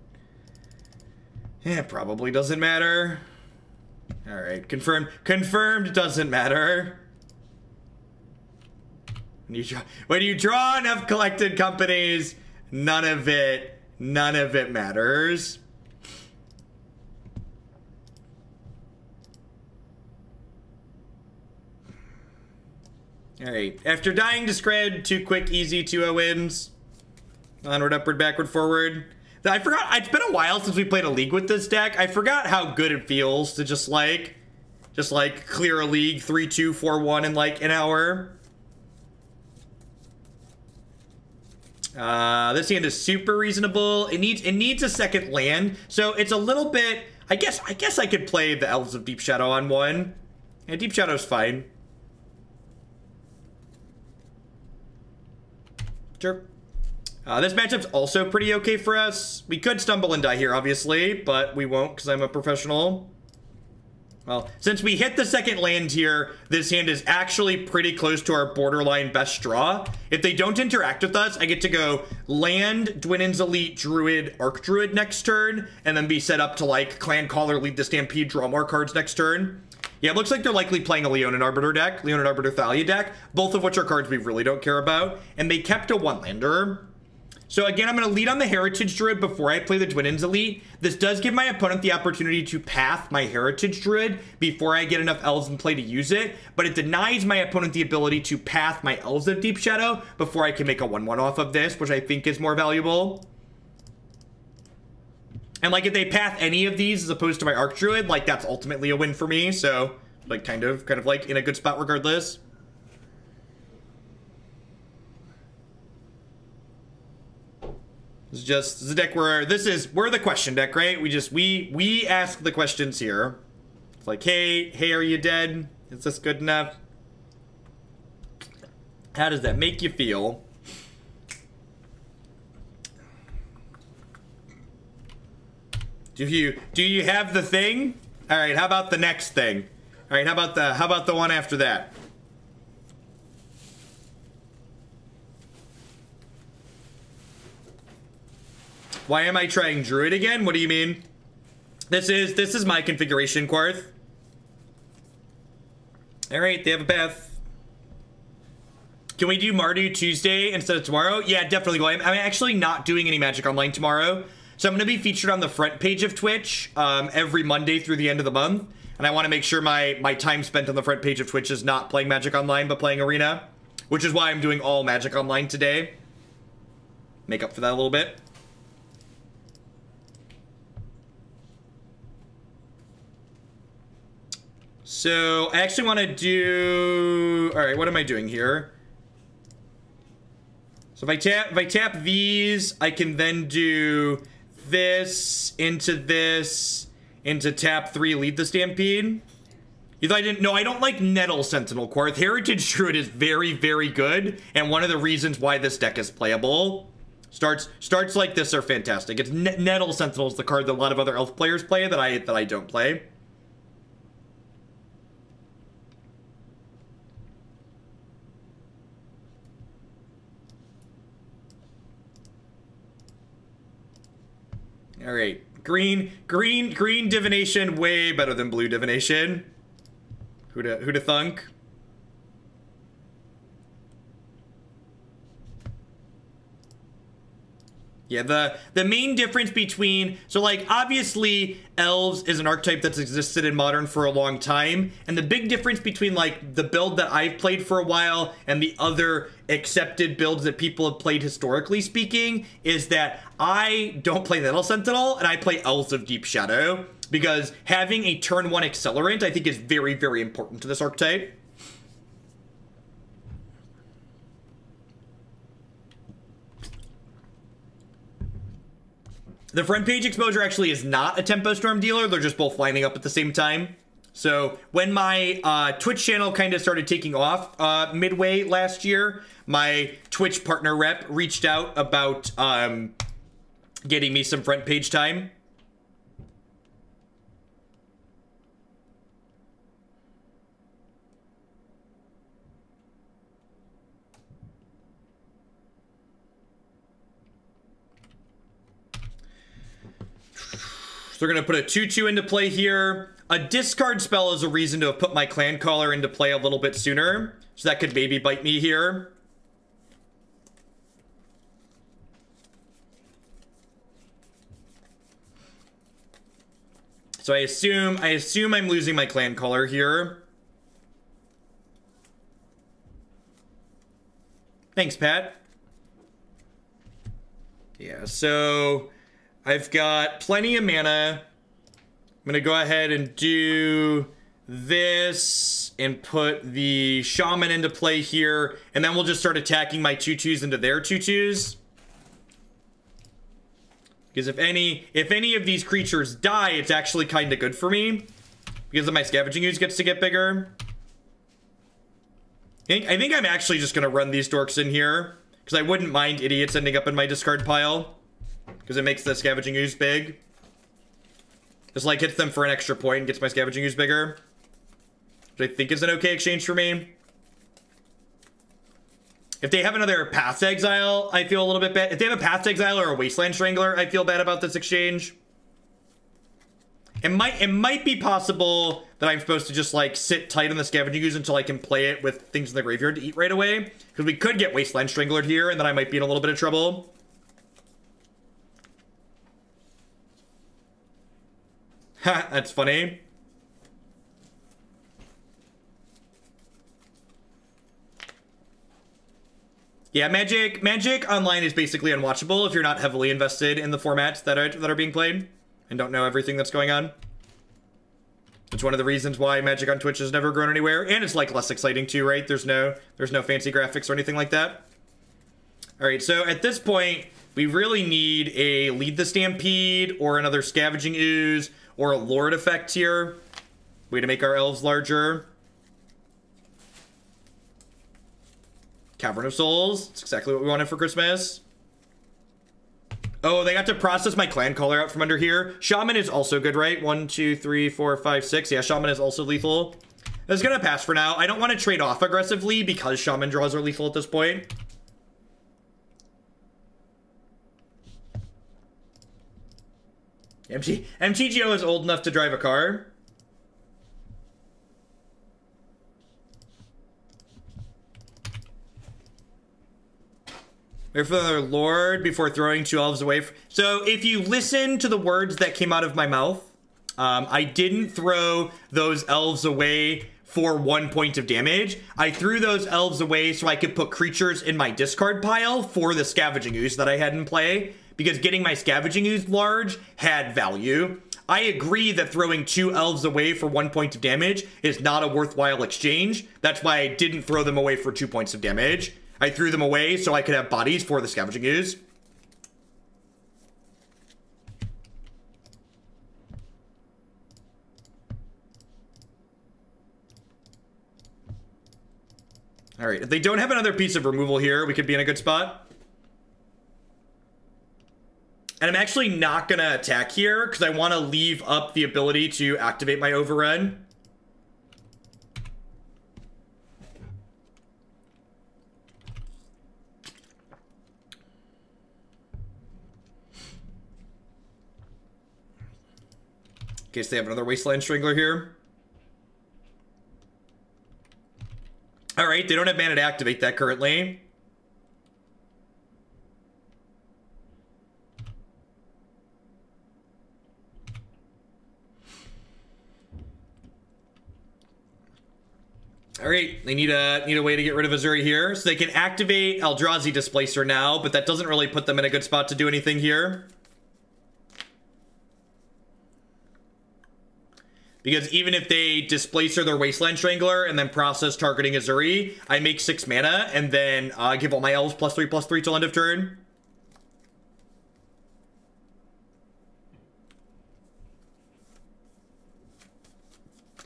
[SPEAKER 1] Yeah, probably doesn't matter. Alright, confirmed. Confirmed doesn't matter. When you, draw, when you draw enough collected companies, none of it, none of it matters. Alright, after dying to Skred, two quick, easy 2-0 wins. Onward, upward, backward, forward. I forgot, it's been a while since we played a league with this deck. I forgot how good it feels to just like, just like clear a league 3-2, 4-1 in like an hour. Uh, this hand is super reasonable. It needs it needs a second land, so it's a little bit. I guess I guess I could play the Elves of Deep Shadow on one. Yeah, Deep Shadow's fine. Sure. Uh, this matchup's also pretty okay for us. We could stumble and die here, obviously, but we won't because I'm a professional. Well, since we hit the second land here, this hand is actually pretty close to our borderline best draw. If they don't interact with us, I get to go land, Dwynen's Elite, Druid, Archdruid next turn, and then be set up to like Clan Caller, lead the Stampede, draw more cards next turn. Yeah, it looks like they're likely playing a Leonin Arbiter deck, Leonin Arbiter Thalia deck, both of which are cards we really don't care about, and they kept a one-lander. So again, I'm going to lead on the Heritage Druid before I play the Dwynen's Elite. This does give my opponent the opportunity to path my Heritage Druid before I get enough Elves in play to use it, but it denies my opponent the ability to path my Elves of Deep Shadow before I can make a 1-1 off of this, which I think is more valuable. And like if they path any of these as opposed to my Archdruid, like that's ultimately a win for me, so like kind of, kind of like in a good spot regardless. Just it's a deck where this is we're the question deck, right? We just we we ask the questions here. It's like, hey, hey, are you dead? Is this good enough? How does that make you feel? Do you do you have the thing? All right, how about the next thing? All right, how about the how about the one after that? Why am I trying Druid again? What do you mean? This is this is my configuration, Quarth. Alright, they have a path. Can we do Mardu Tuesday instead of tomorrow? Yeah, definitely I'm, I'm actually not doing any Magic Online tomorrow. So I'm going to be featured on the front page of Twitch um, every Monday through the end of the month. And I want to make sure my, my time spent on the front page of Twitch is not playing Magic Online, but playing Arena. Which is why I'm doing all Magic Online today. Make up for that a little bit. So I actually want to do. All right, what am I doing here? So if I tap, if I tap these, I can then do this into this into tap three, lead the stampede. You thought I didn't? No, I don't like Nettle Sentinel Quarth. Heritage Druid is very, very good, and one of the reasons why this deck is playable. Starts starts like this are fantastic. It's Nettle Sentinel is the card that a lot of other elf players play that I that I don't play. All right. Green, green, green divination, way better than blue divination. Who'da, uh, who'da thunk? Yeah, the the main difference between so like obviously elves is an archetype that's existed in modern for a long time, and the big difference between like the build that I've played for a while and the other accepted builds that people have played historically speaking is that I don't play Nettle Sentinel and I play Elves of Deep Shadow because having a turn one accelerant I think is very very important to this archetype. The front page exposure actually is not a Tempo Storm dealer. They're just both lining up at the same time. So when my uh, Twitch channel kind of started taking off uh, midway last year, my Twitch partner rep reached out about um, getting me some front page time. So we're going to put a 2-2 into play here. A discard spell is a reason to have put my Clan Caller into play a little bit sooner. So that could maybe bite me here. So I assume I assume I'm losing my Clan Caller here. Thanks, Pat. Yeah, so I've got plenty of mana. I'm gonna go ahead and do this and put the shaman into play here, and then we'll just start attacking my 2-2s into their 2-2s. Because if any if any of these creatures die, it's actually kind of good for me. Because my scavenging ooze gets to get bigger. I think, I'm actually just to run these dorks in here. Because I wouldn't mind idiots ending up in my discard pile. Because it makes the scavenging ooze big. Just like hits them for an extra point and gets my scavenging ooze bigger. Which I think is an okay exchange for me. If they have another Path to Exile, I feel a little bit bad. If they have a Path to Exile or a Wasteland Strangler, I feel bad about this exchange. It might it might be possible that I'm supposed to just like sit tight on the Scavenging Ooze until I can play it with things in the graveyard to eat right away. Because we could get Wasteland Strangler here, and then I might be in a little bit of trouble. Ha, that's funny. Yeah, Magic Magic Online is basically unwatchable if you're not heavily invested in the formats that are that are being played and don't know everything that's going on. It's one of the reasons why Magic on Twitch has never grown anywhere, and it's like less exciting too, right? There's no there's no fancy graphics or anything like that. All right, so at this point, we really need a lead the stampede or another scavenging ooze or a lord effect here. Way to make our elves larger. Cavern of Souls. It's exactly what we wanted for Christmas. Oh, they got to process my clan caller out from under here. Shaman is also good, right? One, two, three, four, five, six. Yeah, Shaman is also lethal. It's gonna pass for now. I don't want to trade off aggressively because Shaman draws are lethal at this point. MT MTGO is old enough to drive a car. Wait for the Lord before throwing two elves away. So if you listen to the words that came out of my mouth, um, I didn't throw those elves away for one point of damage. I threw those elves away so I could put creatures in my discard pile for the scavenging ooze that I had in play. Because getting my scavenging ooze large had value. I agree that throwing two elves away for one point of damage is not a worthwhile exchange. That's why I didn't throw them away for two points of damage. I threw them away so I could have bodies for the scavenging ooze. All right, if they don't have another piece of removal here, we could be in a good spot. And I'm actually not going to attack here because I want to leave up the ability to activate my overrun. In case they have another Wasteland Strangler here. Alright, they don't have mana to activate that currently. All right, they need a need a way to get rid of Ezuri here, so they can activate Eldrazi Displacer now, but that doesn't really put them in a good spot to do anything here. Because even if they displace their Wasteland Strangler and then process targeting Ezuri, I make six mana and then uh, give all my elves plus three plus three till end of turn.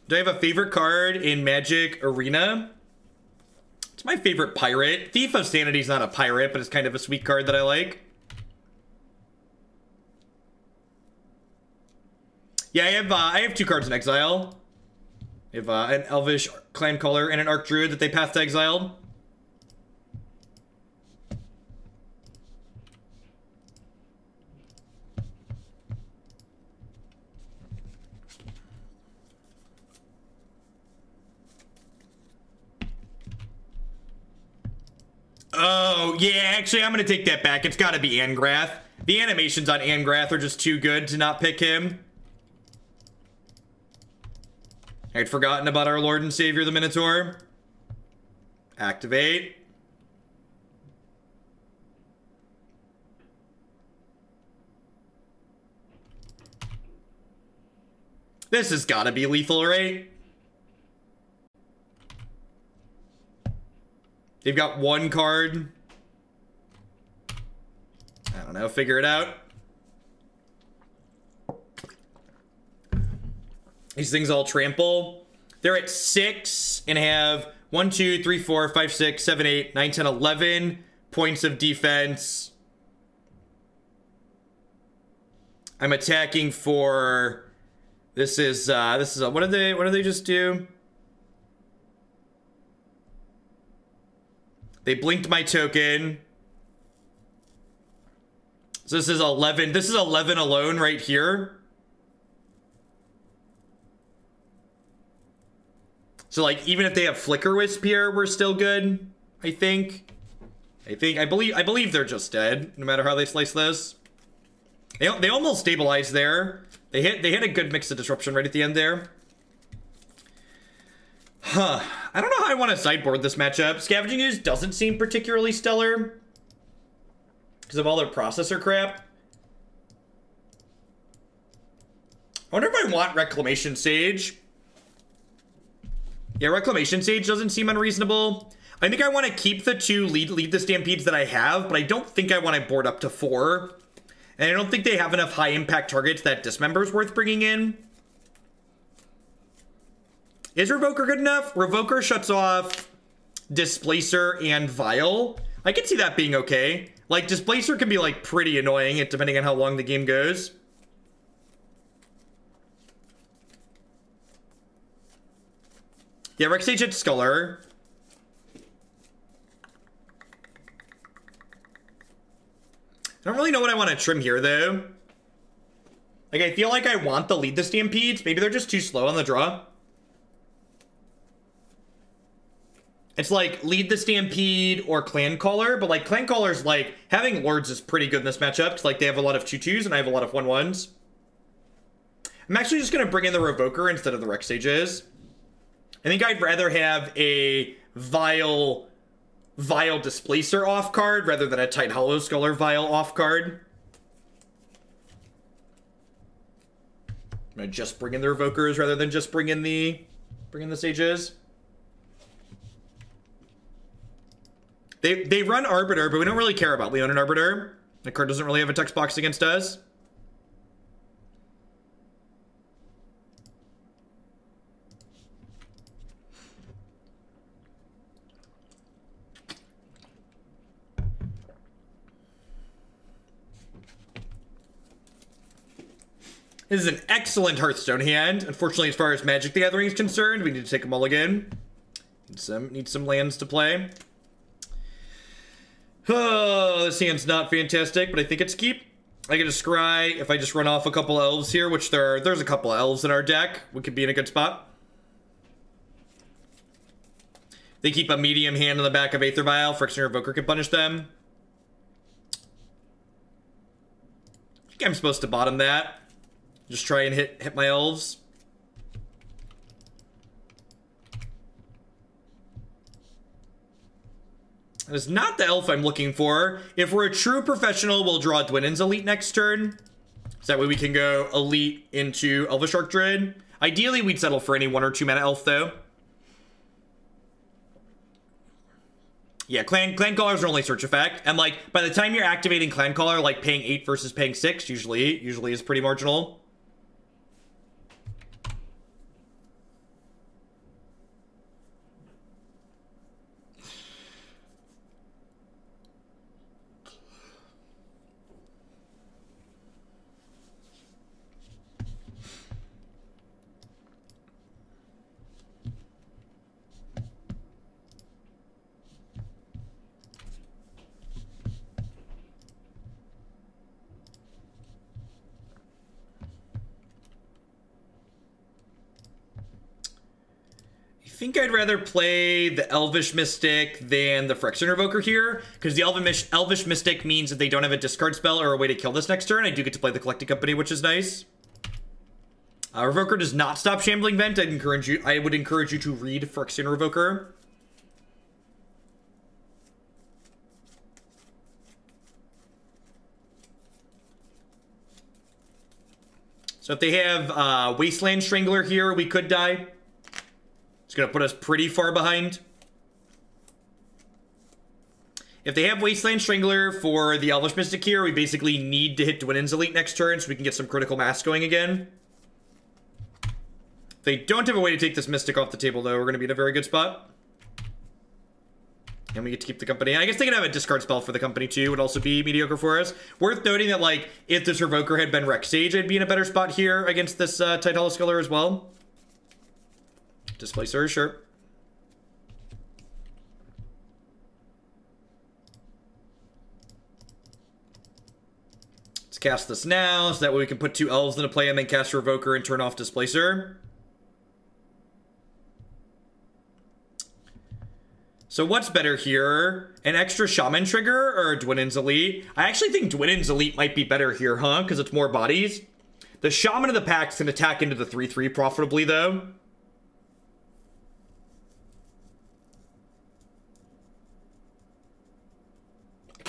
[SPEAKER 1] Do I have a favorite card in Magic Arena? It's my favorite pirate. Thief of Sanity is not a pirate, but it's kind of a sweet card that I like. Yeah, I have uh, I have two cards in exile. I have uh, an Elvish Clan Caller and an Archdruid that they path to exiled. Oh, yeah, actually, I'm going to take that back. It's got to be Angrath. The animations on Angrath are just too good to not pick him. I'd forgotten about our Lord and Savior, the Minotaur. Activate. This has got to be lethal, right? They've got one card. I don't know. Figure it out. These things all trample. They're at six and have one, two, three, four, five, six, seven, eight, nine, ten, eleven points of defense. I'm attacking for. This is uh, this is uh, what did they what did they just do? They blinked my token. So this is 11. This is 11 alone right here. So like even if they have Flickerwisp here, we're still good. I think. I think I believe I believe they're just dead, no matter how they slice this. They, they almost stabilized there. They hit they hit a good mix of disruption right at the end there. Huh. I don't know how I want to sideboard this matchup. Scavenging Ooze doesn't seem particularly stellar. Because of all their processor crap. I wonder if I want Reclamation Sage. Yeah, Reclamation Sage doesn't seem unreasonable. I think I want to keep the two lead lead the Stampedes that I have, but I don't think I want to board up to four. And I don't think they have enough high impact targets that Dismember's worth bringing in. Is Revoker good enough? Revoker shuts off Displacer and Vial. I can see that being okay. Like, Displacer can be, like, pretty annoying, depending on how long the game goes. Yeah, Rex Agent Sculler. I don't really know what I want to trim here, though. Like, I feel like I want to lead the Stampedes. Maybe they're just too slow on the draw. It's like lead the Stampede or Clan Caller, but like Clan Caller's like having Lords is pretty good in this matchup because like they have a lot of 2-2s and I have a lot of 1-1s. I'm actually just going to bring in the Revoker instead of the Rec Sages. I think I'd rather have a Vial, Vial Displacer off card rather than a Tidehollow Sculler Vial off card. I'm gonna just bring in the Revokers rather than just bring in the bring in the Sages. They they run Arbiter, but we don't really care about Leonin Arbiter. The card doesn't really have a text box against us. This is an excellent Hearthstone hand. Unfortunately, as far as Magic the Gathering is concerned, we need to take a mulligan. Need some, need some lands to play. Oh, this hand's not fantastic, but I think it's keep. I get a scry. If I just run off a couple elves here, which there are, there's a couple elves in our deck, we could be in a good spot. They keep a medium hand in the back of Aether Vial. Phyrexian Revoker can punish them. I think I'm supposed to bottom that. Just try and hit hit my elves. That is not the elf I'm looking for. If we're a true professional, we'll draw Dwynen's Elite next turn. So that way we can go Elite into Elvish Archdruid. Ideally, we'd settle for any one or two mana elf, though. Yeah, Clan Clan Callers only search effect. And, like, by the time you're activating Clan Caller, like, paying 8 versus paying 6 usually, usually is pretty marginal. Think I'd rather play the Elvish Mystic than the Phyrexian Revoker here, because the Elvish, Elvish Mystic means that they don't have a discard spell or a way to kill this next turn. I do get to play the Collected Company, which is nice. Uh, Revoker does not stop Shambling Vent. I'd encourage you. I would encourage you to read Phyrexian Revoker. So if they have uh, Wasteland Strangler here, we could die. It's going to put us pretty far behind. If they have Wasteland Strangler for the Elvish Mystic here, we basically need to hit Dwynen's Elite next turn so we can get some critical mass going again. they don't have a way to take this Mystic off the table, though, we're going to be in a very good spot. And we get to keep the company. I guess they could have a discard spell for the company, too. Would also be mediocre for us. Worth noting that, like, if this Revoker had been Rec Sage, I'd be in a better spot here against this uh, Sculler as well. Displacer, sure. Let's cast this now, so that way we can put two elves into play and then cast Revoker and turn off Displacer. So what's better here? An extra Shaman trigger or Dwynen's Elite? I actually think Dwynen's Elite might be better here, huh? Because it's more bodies. The Shaman of the Packs can attack into the 3-3 profitably, though.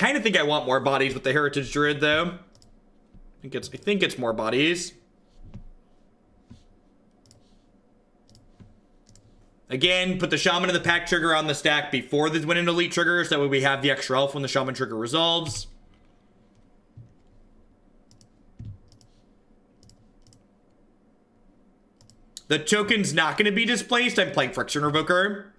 [SPEAKER 1] Kind of think I want more bodies with the Heritage Druid, though. I think it's I think it's more bodies. Again, put the Shaman of the Pack trigger on the stack before the Dwynen Elite trigger, so that way we have the extra elf when the Shaman trigger resolves. The token's not going to be displaced. I'm playing Phyrexian Revoker.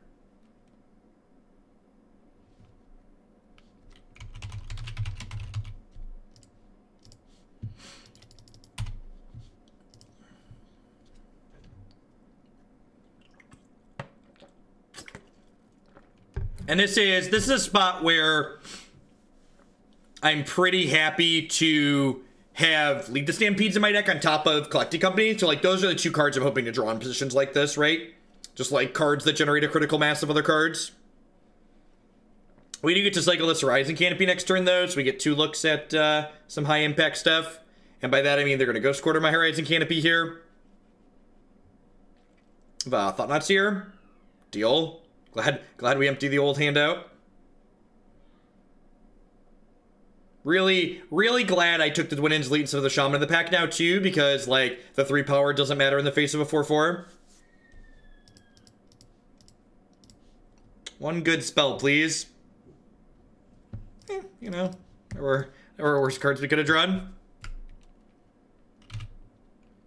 [SPEAKER 1] And this is this is a spot where I'm pretty happy to have Lead the Stampedes in my deck on top of Collected Company. So like those are the two cards I'm hoping to draw in positions like this, right? Just like cards that generate a critical mass of other cards. We do get to cycle this Horizon Canopy next turn though, so we get two looks at uh, some high impact stuff. And by that I mean they're gonna Ghost Quarter my Horizon Canopy here. Uh, Thought-Knot Seer. Deal. Glad, glad we empty the old handout. Really, really glad I took the Dwynen's Elite instead of the Shaman of the pack now, too, because, like, the 3 power doesn't matter in the face of a 4-4. One good spell, please. Eh, you know, there were, there were worse cards we could have drawn.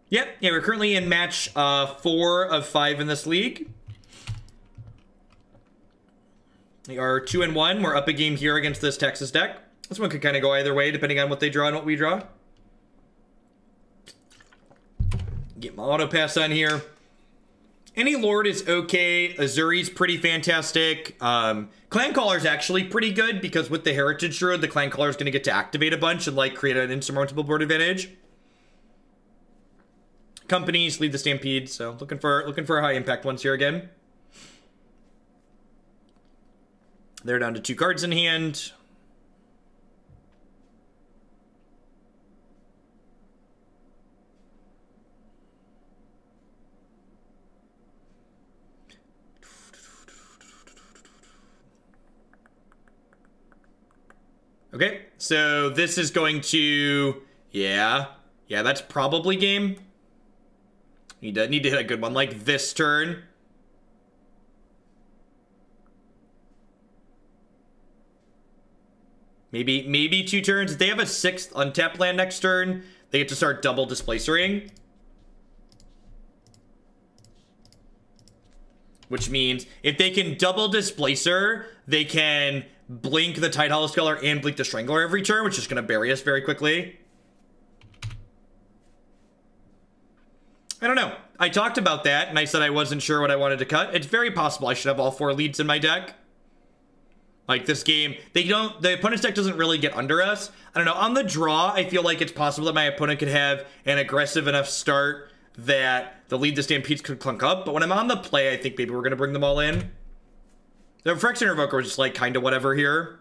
[SPEAKER 1] Yep, yeah, we're currently in match uh, 4 of 5 in this league. We are two and one. We're up a game here against this Taxes deck. This one could kind of go either way, depending on what they draw and what we draw. Get my auto pass on here. Any Lord is okay. Ezuri's pretty fantastic. Um, Clan Caller's actually pretty good because with the Heritage Druid, the Clan Caller is going to get to activate a bunch and like create an insurmountable board advantage. Companies lead the Stampede, so looking for looking for a high impact ones here again. They're down to two cards in hand. Okay, so this is going to, yeah, yeah, that's probably game. You need to hit a good one like this turn. Maybe maybe two turns. If they have a sixth untapped land next turn, they get to start double displacering. Which means if they can double displacer, they can blink the Tidehollow Sculler and blink the Strangler every turn, which is going to bury us very quickly. I don't know. I talked about that, and I said I wasn't sure what I wanted to cut. It's very possible I should have all four leads in my deck. Like this game, they don't. The opponent's deck doesn't really get under us. I don't know. On the draw, I feel like it's possible that my opponent could have an aggressive enough start that the lead the Stampedes could clunk up. But when I'm on the play, I think maybe we're gonna bring them all in. The Phyrexian Revoker was just like kind of whatever here.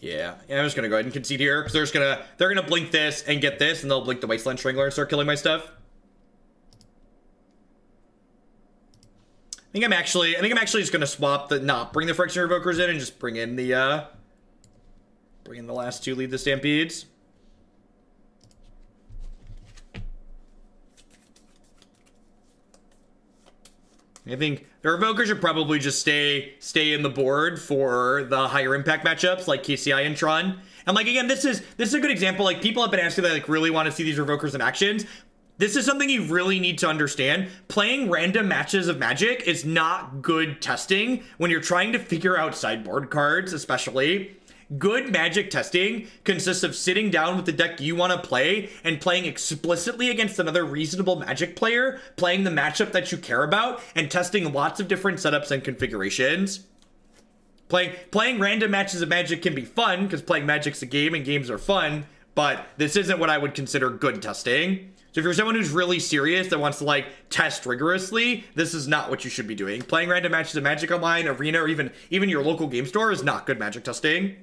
[SPEAKER 1] Yeah, yeah, I'm just gonna go ahead and concede here because they're just gonna they're gonna blink this and get this, and they'll blink the Wasteland Strangler and start killing my stuff. I think I'm actually I think I'm actually just gonna swap the not bring the Phyrexian Revokers in and just bring in the uh bring in the last two lead the Stampedes. I think the Revoker should probably just stay stay in the board for the higher impact matchups like KCI and Tron. And like again, this is this is a good example. Like people have been asking that like really want to see these Revokers in actions. This is something you really need to understand. Playing random matches of Magic is not good testing when you're trying to figure out sideboard cards, especially. Good Magic testing consists of sitting down with the deck you want to play and playing explicitly against another reasonable Magic player, playing the matchup that you care about, and testing lots of different setups and configurations. Playing playing random matches of Magic can be fun because playing Magic's a game and games are fun, but this isn't what I would consider good testing. So if you're someone who's really serious that wants to like test rigorously, this is not what you should be doing. Playing random matches of Magic Online, Arena, or even even your local game store is not good Magic testing.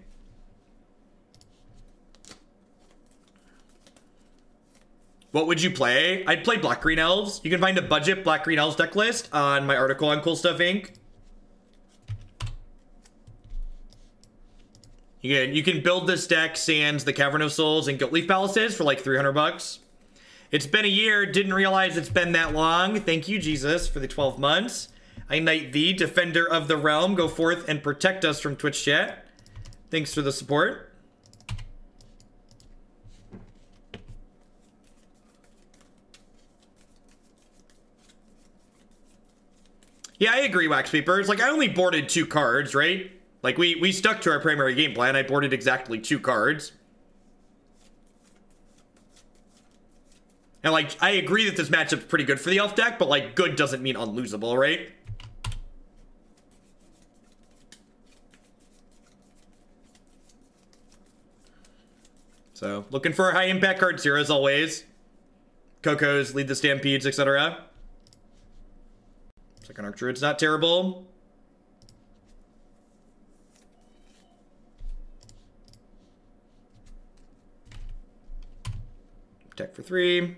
[SPEAKER 1] What would you play? I'd play Black Green Elves. You can find a budget Black Green Elves deck list on my article on Cool Stuff Inc. You can, you can build this deck sans the Cavern of Souls and Gilt Palaces for like 300 bucks. It's been a year, didn't realize it's been that long. Thank you, Jesus, for the 12 months. I knight thee, defender of the realm. Go forth and protect us from Twitch chat. Thanks for the support. Yeah, I agree, Wax Peepers. Like, I only boarded two cards, right? Like, we, we stuck to our primary game plan. I boarded exactly two cards. And like, I agree that this matchup's pretty good for the elf deck, but like, good doesn't mean unlosable, right? So, looking for high impact cards here as always. Coco's, lead the stampedes, etc. Archdruid's not terrible. Protect for three.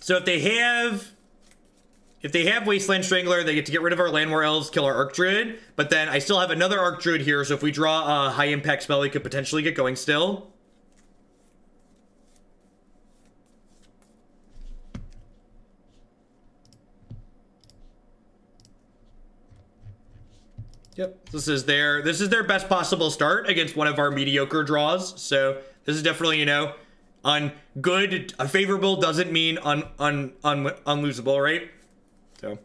[SPEAKER 1] So if they have if they have Wasteland Strangler, they get to get rid of our Llanowar Elves, kill our Archdruid, but then I still have another Archdruid here, so if we draw a high impact spell, we could potentially get going still. Yep, this is their this is their best possible start against one of our mediocre draws. So this is definitely, you know, on good, a favorable doesn't mean un, un, un, unlosable, right? So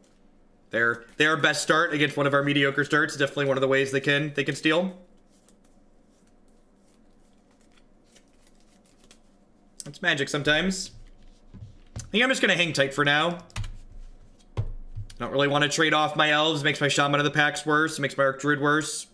[SPEAKER 1] their their best start against one of our mediocre starts is definitely one of the ways they can they can steal. It's magic sometimes. I think I'm just gonna hang tight for now. Don't really want to trade off my elves. Makes my shaman of the packs worse. Makes my archdruid worse.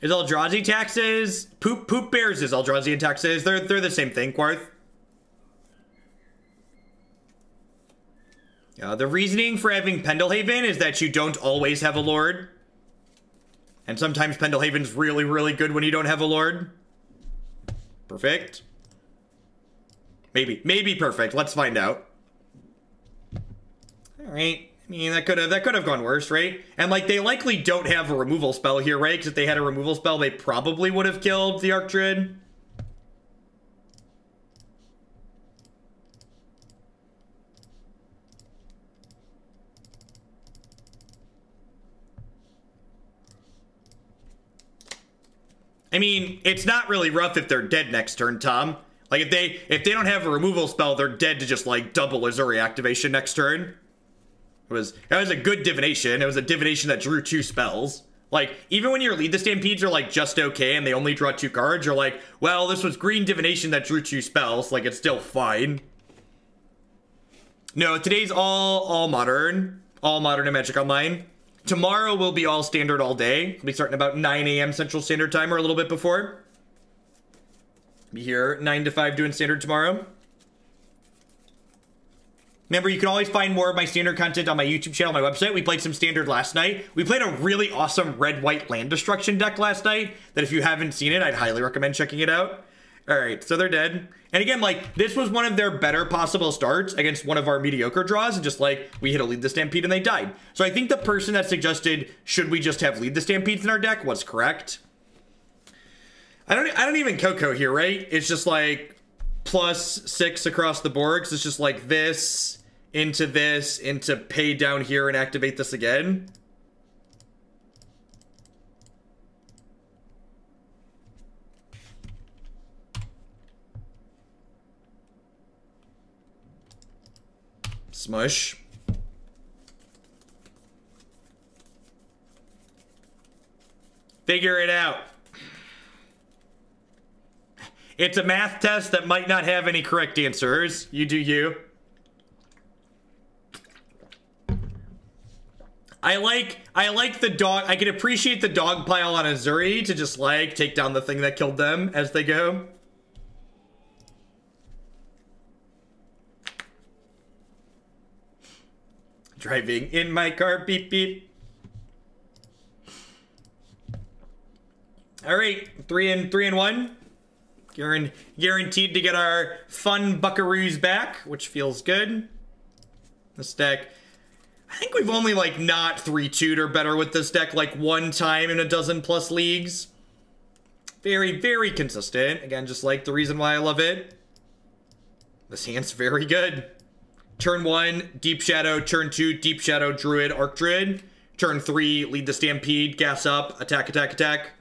[SPEAKER 1] Is Eldrazi taxes? Poop Poop Bears is Eldrazi taxes. They're they're the same thing, Quarth. Uh, the reasoning for having Pendelhaven is that you don't always have a lord. And sometimes Pendelhaven's really, really good when you don't have a lord. Perfect. Maybe. Maybe perfect. Let's find out. Alright. I mean, that could have that could have gone worse, right? And like they likely don't have a removal spell here, right? Because if they had a removal spell, they probably would have killed the Archdruid. I mean, it's not really rough if they're dead next turn, Tom. Like if they if they don't have a removal spell, they're dead to just like double Ezuri activation next turn. It was that was a good divination. It was a divination that drew two spells. Like, even when your lead the stampedes are like just okay and they only draw two cards, you're like, well, this was green divination that drew two spells, like it's still fine. No, today's all all modern. All modern and magic online. Tomorrow will be all standard all day. We'll be starting about 9 a.m. Central Standard Time or a little bit before. Be here 9 to 5 doing standard tomorrow. Remember, you can always find more of my standard content on my YouTube channel, my website. We played some standard last night. We played a really awesome red-white land destruction deck last night that if you haven't seen it, I'd highly recommend checking it out. All right, so they're dead. And again, like, this was one of their better possible starts against one of our mediocre draws, and just like, we hit a lead the Stampede and they died. So I think the person that suggested, should we just have lead the Stampedes in our deck, was correct. I don't, I don't even Coco here, right? It's just like, plus six across the board, because it's just like this, into this, into pay down here and activate this again. Smush. Figure it out. It's a math test that might not have any correct answers. You do you. I like I like the dog I can appreciate the dog pile on Ezuri to just like take down the thing that killed them as they go. Driving in my car, beep beep. All right, three and three and one. Guaran- Guaranteed to get our fun buckaroos back, which feels good. This deck, I think we've only like not three 2 or better with this deck like one time in a dozen plus leagues. Very, very consistent. Again, just like the reason why I love it. This hand's very good. Turn one, Deep Shadow. Turn two, Deep Shadow, Druid, Archdruid. Turn three, lead the Stampede, gas up, attack, attack, attack.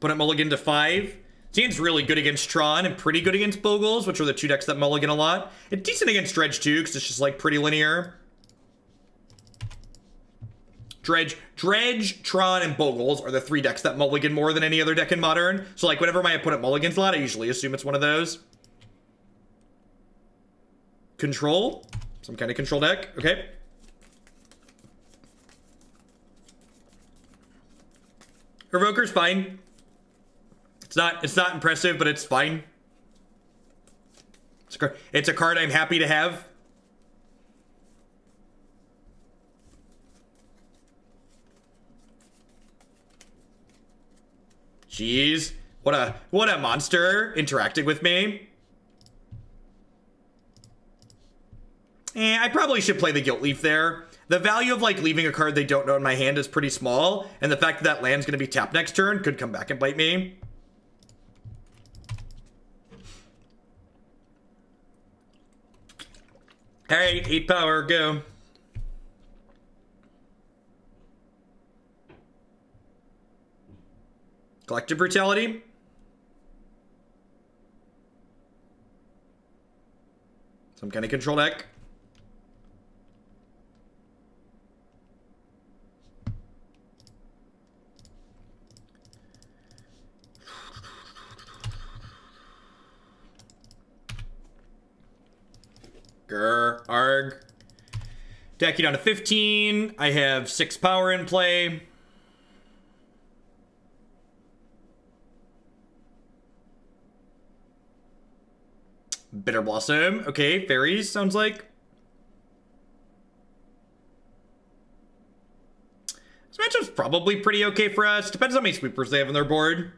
[SPEAKER 1] Put it mulligan to five. Seems really good against Tron and pretty good against Bogles, which are the two decks that mulligan a lot. It's decent against Dredge too, because it's just like pretty linear. Dredge, Dredge, Tron, and Bogles are the three decks that mulligan more than any other deck in Modern. So like whenever my opponent mulligans a lot, I usually assume it's one of those. Control? Some kind of control deck. Okay. Revoker's fine. It's not it's not impressive, but it's fine. It's a, it's a card I'm happy to have. Jeez. What a what a monster interacting with me. Eh, I probably should play the Gilt-Leaf there. The value of like leaving a card they don't know in my hand is pretty small, and the fact that that land's gonna be tapped next turn could come back and bite me. Alright, 8 power, go. Collective Brutality. Some kind of control deck. Grr, arg. Deck you down to 15. I have 6 power in play. Bitter Blossom. Okay, fairies sounds like. This matchup's probably pretty okay for us. Depends how many sweepers they have on their board.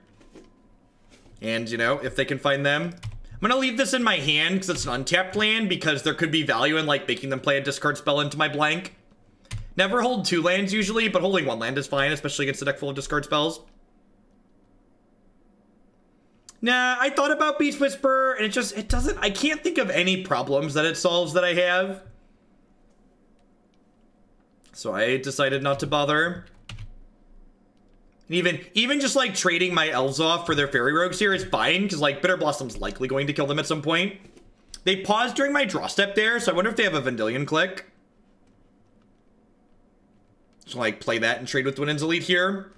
[SPEAKER 1] And, you know, if they can find them. I'm gonna leave this in my hand because it's an untapped land because there could be value in like making them play a discard spell into my blank. Never hold two lands usually, but holding one land is fine, especially against a deck full of discard spells. Nah, I thought about Beast Whisper, and it just, it doesn't, I can't think of any problems that it solves that I have. So I decided not to bother. And even, even just like trading my elves off for their fairy rogues here is fine, because like Bitter Blossom's likely going to kill them at some point. They paused during my draw step there, so I wonder if they have a Vendilion Clique. So like play that and trade with Dwynen's Elite here.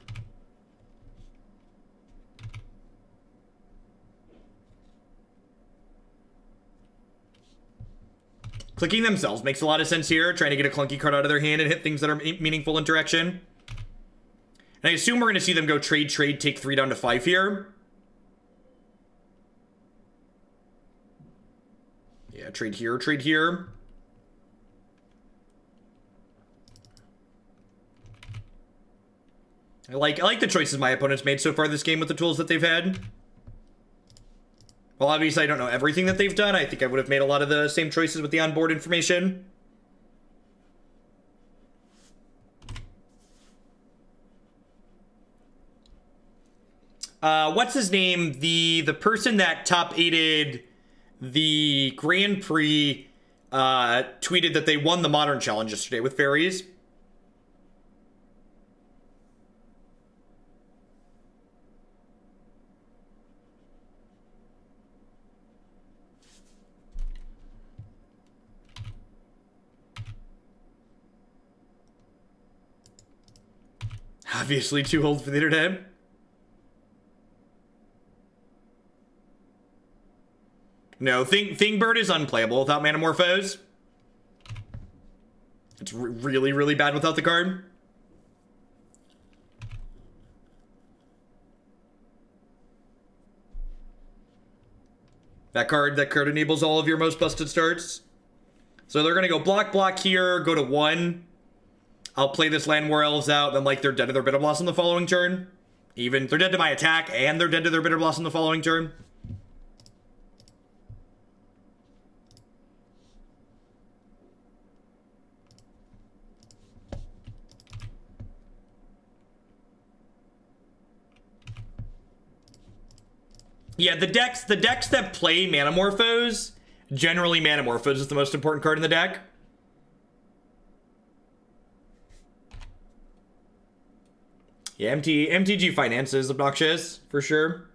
[SPEAKER 1] Clicking themselves makes a lot of sense here, trying to get a clunky card out of their hand and hit things that are meaningful interaction. And I assume we're going to see them go trade, trade, take three down to five here. Yeah, trade here, trade here. I like I like the choices my opponents made so far this game with the tools that they've had. Well, obviously I don't know everything that they've done. I think I would have made a lot of the same choices with the onboard information. Uh, what's his name? The the person that top aided the Grand Prix uh, tweeted that they won the Modern Challenge yesterday with fairies. Obviously too old for the internet. No, Thing Thingbird is unplayable without Manamorphose. It's really, really bad without the card. That card, that card enables all of your most busted starts. So they're gonna go block, block here, go to one. I'll play this Llanowar Elves out, then like they're dead to their Bitter Blossom the following turn. Even, they're dead to my attack, and they're dead to their Bitter Blossom the following turn. Yeah, the decks the decks that play Manamorphose, generally Manamorphose is the most important card in the deck. Yeah, MT MTG Finance is obnoxious, for sure.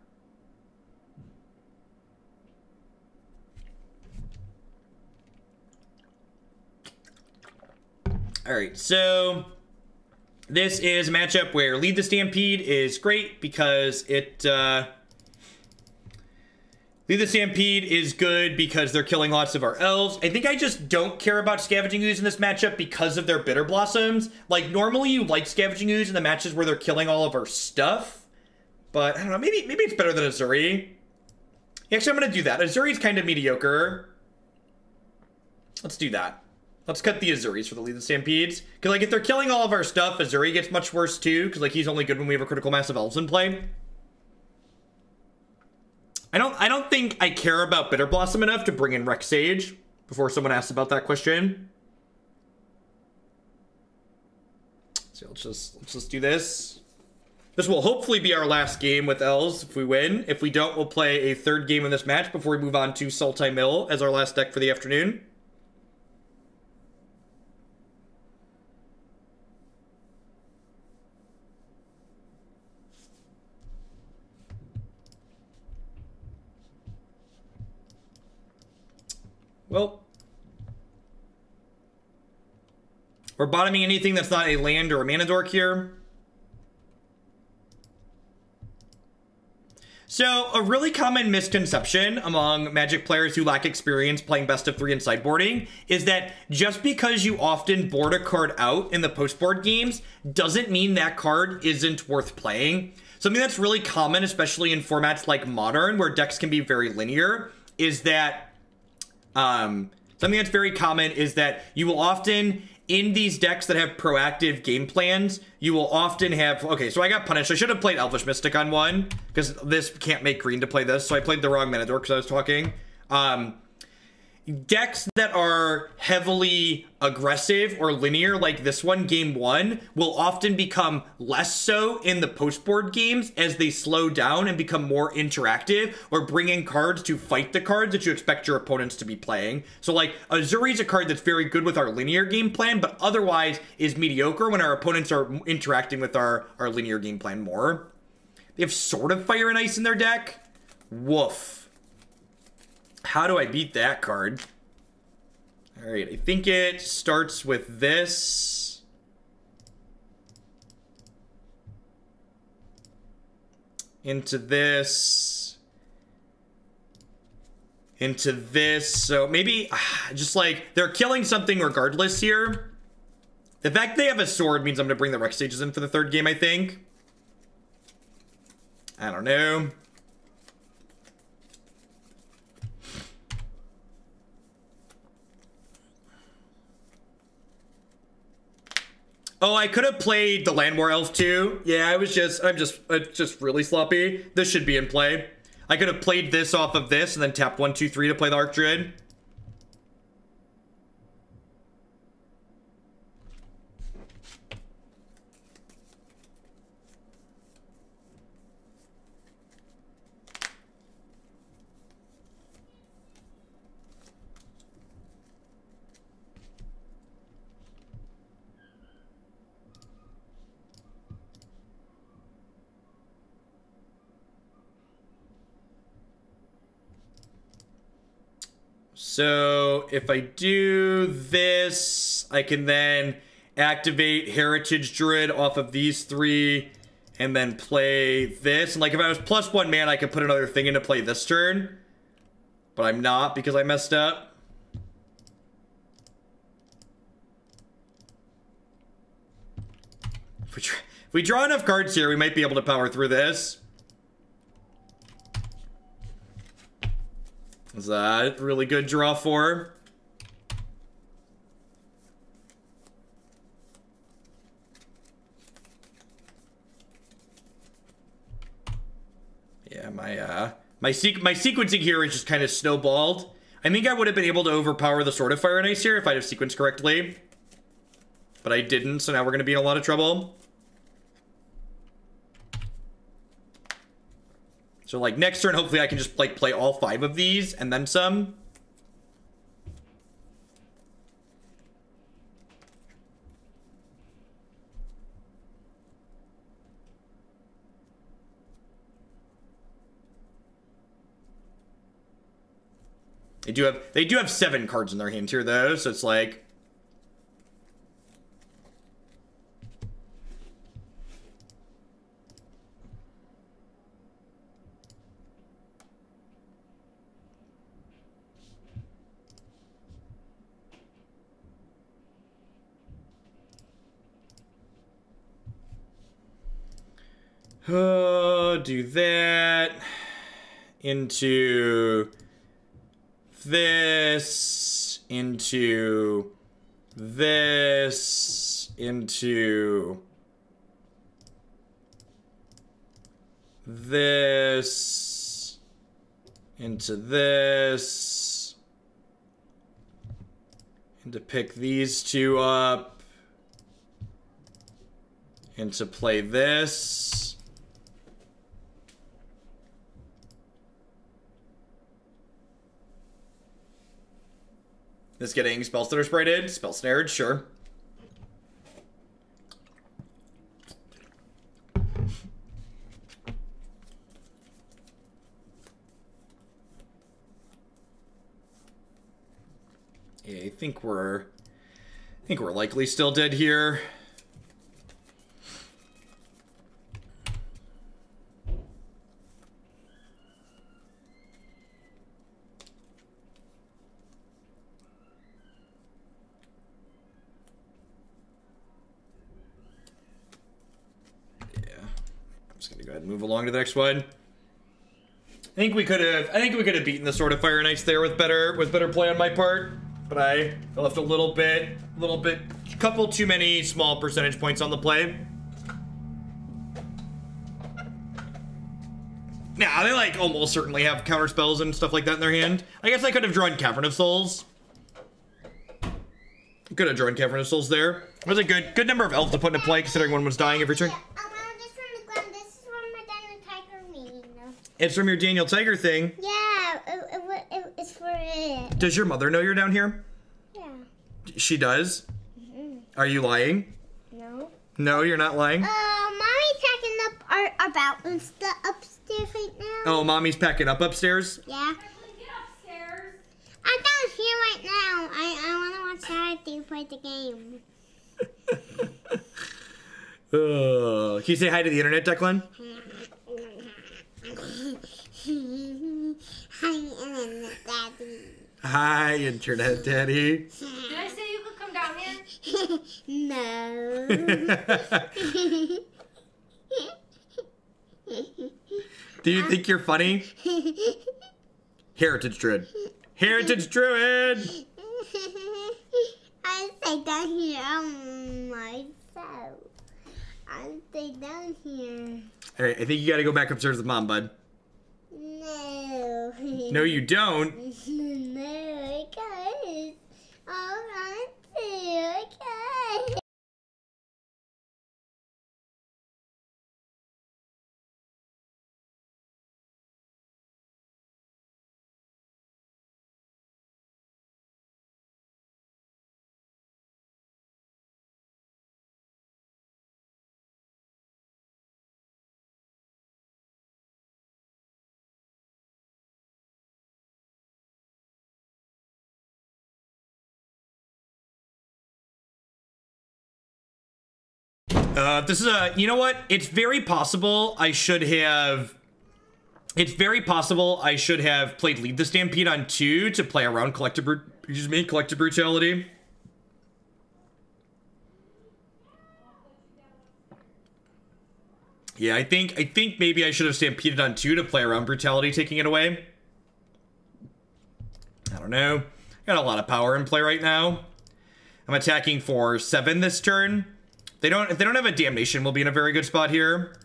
[SPEAKER 1] Alright, so this is a matchup where Lead the Stampede is great because it uh, Lead the Stampede is good because they're killing lots of our elves. I think I just don't care about Scavenging Ooze in this matchup because of their Bitter Blossoms. Like, normally you like Scavenging Ooze in the matches where they're killing all of our stuff. But, I don't know, maybe maybe it's better than Ezuri. Actually, I'm going to do that. Ezuri's kind of mediocre. Let's do that. Let's cut the Ezuris for the Lead the Stampedes. Because, like, if they're killing all of our stuff, Ezuri gets much worse, too. Because, like, he's only good when we have a Critical Mass of Elves in play. I don't I don't think I care about Bitter Blossom enough to bring in Rec Sage before someone asks about that question. So let's just let's just do this. This will hopefully be our last game with Elves if we win. If we don't, we'll play a third game in this match before we move on to Sultai Mill as our last deck for the afternoon. Well, we're bottoming anything that's not a land or a mana dork here. So, a really common misconception among Magic players who lack experience playing best of three and sideboarding is that just because you often board a card out in the post-board games doesn't mean that card isn't worth playing. Something that's really common, especially in formats like Modern, where decks can be very linear, is that um, something that's very common is that you will often in these decks that have proactive game plans, you will often have okay. So I got punished. I should have played Elvish Mystic on one because this can't make green to play this. So I played the wrong Menador because I was talking. Um, decks that are heavily aggressive or linear like this one game one will often become less so in the postboard games as they slow down and become more interactive or bring in cards to fight the cards that you expect your opponents to be playing. So like Ezuri is a card that's very good with our linear game plan but otherwise is mediocre when our opponents are interacting with our our linear game plan more. They have sort of Fire and Ice in their deck. Woof how do I beat that card? All right, I think it starts with this. Into this. Into this. So maybe just like they're killing something regardless here. The fact they have a sword means I'm going to bring the Rec Sages in for the third game, I think. I don't know. Oh, I could have played the Llanowar Elf too. Yeah, I was just, I'm just, uh, just really sloppy. This should be in play. I could have played this off of this and then tapped one, two, three to play the Arc Archdruid. So if I do this, I can then activate Heritage Druid off of these three and then play this. And like if I was plus one man, I could put another thing in to play this turn. But I'm not because I messed up. If we, if we draw enough cards here, we might be able to power through this. Is that really good draw for? her. Yeah, my uh my sequ my sequencing here is just kind of snowballed. I think I would have been able to overpower the Sword of Fire and Ice here if I'd have sequenced correctly. But I didn't, so now we're gonna be in a lot of trouble. So like next turn, hopefully I can just like play all five of these and then some. They do have they do have seven cards in their hand here though, so it's like Uh, do that into this, into this, into this, into this, and to pick these two up, and to play this. This getting spell stutter sprayed, in, spell snared, sure. Yeah, I think we're I think we're likely still dead here. move along to the next one. I think we could have. I think we could have beaten the Sword of Fire Ice there with better with better play on my part. But I left a little bit, a little bit, couple too many small percentage points on the play. Now they like almost certainly have counter spells and stuff like that in their hand. I guess I could have drawn Cavern of Souls. Could have drawn Cavern of Souls there. It was a good good number of elves to put into play considering one was dying every turn. It's from your Daniel Tiger thing.
[SPEAKER 2] Yeah, it, it, it, it's for it.
[SPEAKER 1] Does your mother know you're down here?
[SPEAKER 2] Yeah.
[SPEAKER 1] She does?
[SPEAKER 2] Mm -hmm.
[SPEAKER 1] Are you lying?
[SPEAKER 2] No.
[SPEAKER 1] No, you're not lying?
[SPEAKER 2] Uh, Mommy's packing up our, our bathroom stuff upstairs right now.
[SPEAKER 1] Oh, Mommy's packing up upstairs?
[SPEAKER 2] Yeah. I'm down here right now. I, I want to watch Saturday play the game.
[SPEAKER 1] uh, can you say hi to the internet, Declan?
[SPEAKER 2] Hi, Internet Daddy.
[SPEAKER 1] Hi, Internet Daddy.
[SPEAKER 3] Did I say you could come down here?
[SPEAKER 2] no.
[SPEAKER 1] Do you think you're funny? Heritage Druid. Heritage Druid!
[SPEAKER 2] I stay down here on my so. I'll stay down here.
[SPEAKER 1] All right, I think you got to go back upstairs with mom, bud.
[SPEAKER 2] No.
[SPEAKER 1] No, you don't.
[SPEAKER 2] no, I can't. I want to. I can't.
[SPEAKER 1] Uh, this is a. You know what? It's very possible I should have. It's very possible I should have played Lead the Stampede on two to play around collective. Excuse me, collective brutality. Yeah, I think I think maybe I should have stampeded on two to play around brutality, taking it away. I don't know. Got a lot of power in play right now. I'm attacking for seven this turn. They don't. If they don't have a damnation, we'll be in a very good spot here.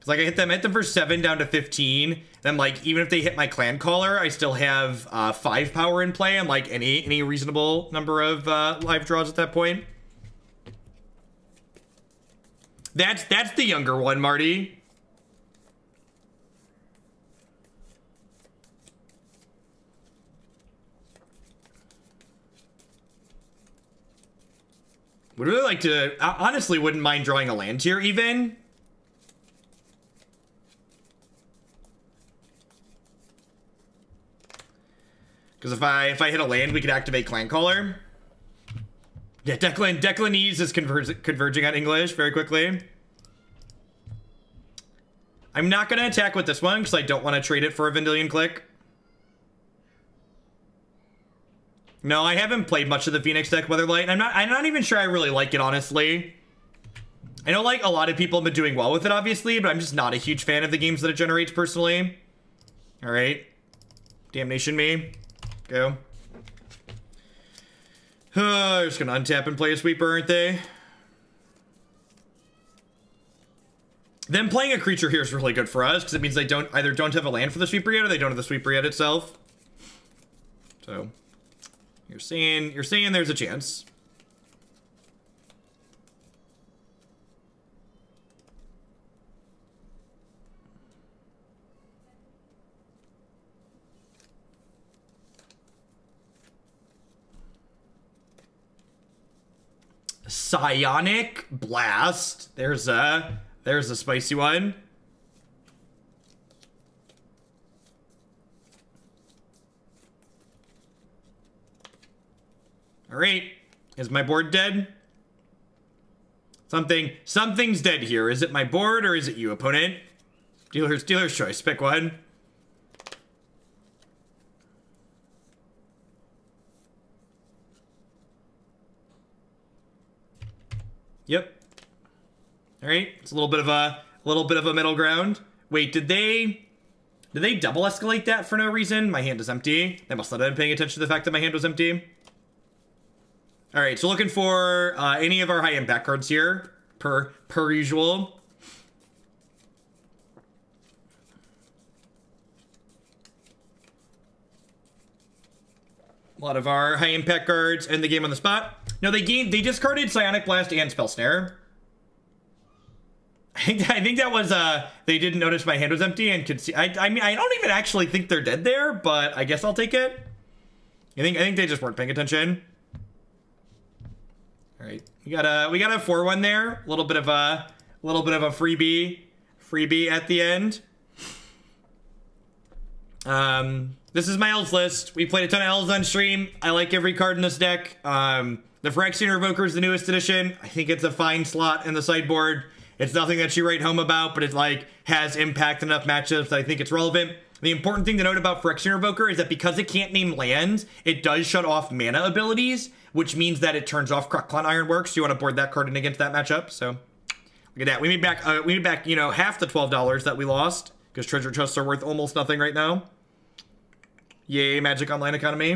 [SPEAKER 1] Cause like I hit them, hit them for seven down to fifteen. Then like even if they hit my clan caller, I still have uh, five power in play and like any any reasonable number of uh, live draws at that point. That's that's the younger one, Marty. Would really like to. I honestly wouldn't mind drawing a land here, even. Because if I if I hit a land, we could activate Clan Caller. Yeah, Declan Declanese is converg converging on English very quickly. I'm not to attack with this one because I don't want to trade it for a Vendilion Clique. No, I haven't played much of the Phoenix deck Weatherlight, I'm not I'm not even sure I really like it, honestly. I know like a lot of people have been doing well with it, obviously, but I'm just not a huge fan of the games that it generates personally. Alright. Damnation me. Go. Uh, they're just gonna untap and play a sweeper, aren't they? Them playing a creature here is really good for us, because it means they don't either don't have a land for the sweeper yet, or they don't have the sweeper yet itself. So, you're saying you're saying there's a chance. Psionic Blast. There's a there's a spicy one. All right. Is my board dead? Something something's dead here. Is it my board or is it you, opponent? Dealer's dealer's choice. Pick one. Yep. All right. It's a little bit of a little bit of a middle ground. Wait, did they did they double escalate that for no reason? My hand is empty. They must not have been paying attention to the fact that my hand was empty. All right, so looking for uh, any of our high impact cards here, per per usual. A lot of our high impact cards end the game on the spot. No, they gained. They discarded Psionic Blast and Spell Snare. I think, I think that was uh they didn't notice my hand was empty and could see. I, I mean I don't even actually think they're dead there, but I guess I'll take it. I think I think they just weren't paying attention. All right, we got a we got a four one there. A little bit of a little bit of a freebie freebie at the end. Um, this is my elves list. We played a ton of elves on stream. I like every card in this deck. Um, the Phyrexian Revoker is the newest edition. I think it's a fine slot in the sideboard. It's nothing that you write home about, but it like has impact enough matchups that I think it's relevant. The important thing to note about Phyrexian Revoker is that because it can't name lands, it does shut off mana abilities, which means that it turns off Krark-Clan Ironworks. You want to board that card in against that matchup. So look at that. We made back uh, we made back, you know, half the twelve dollars that we lost, because treasure chests are worth almost nothing right now. Yay, Magic Online economy.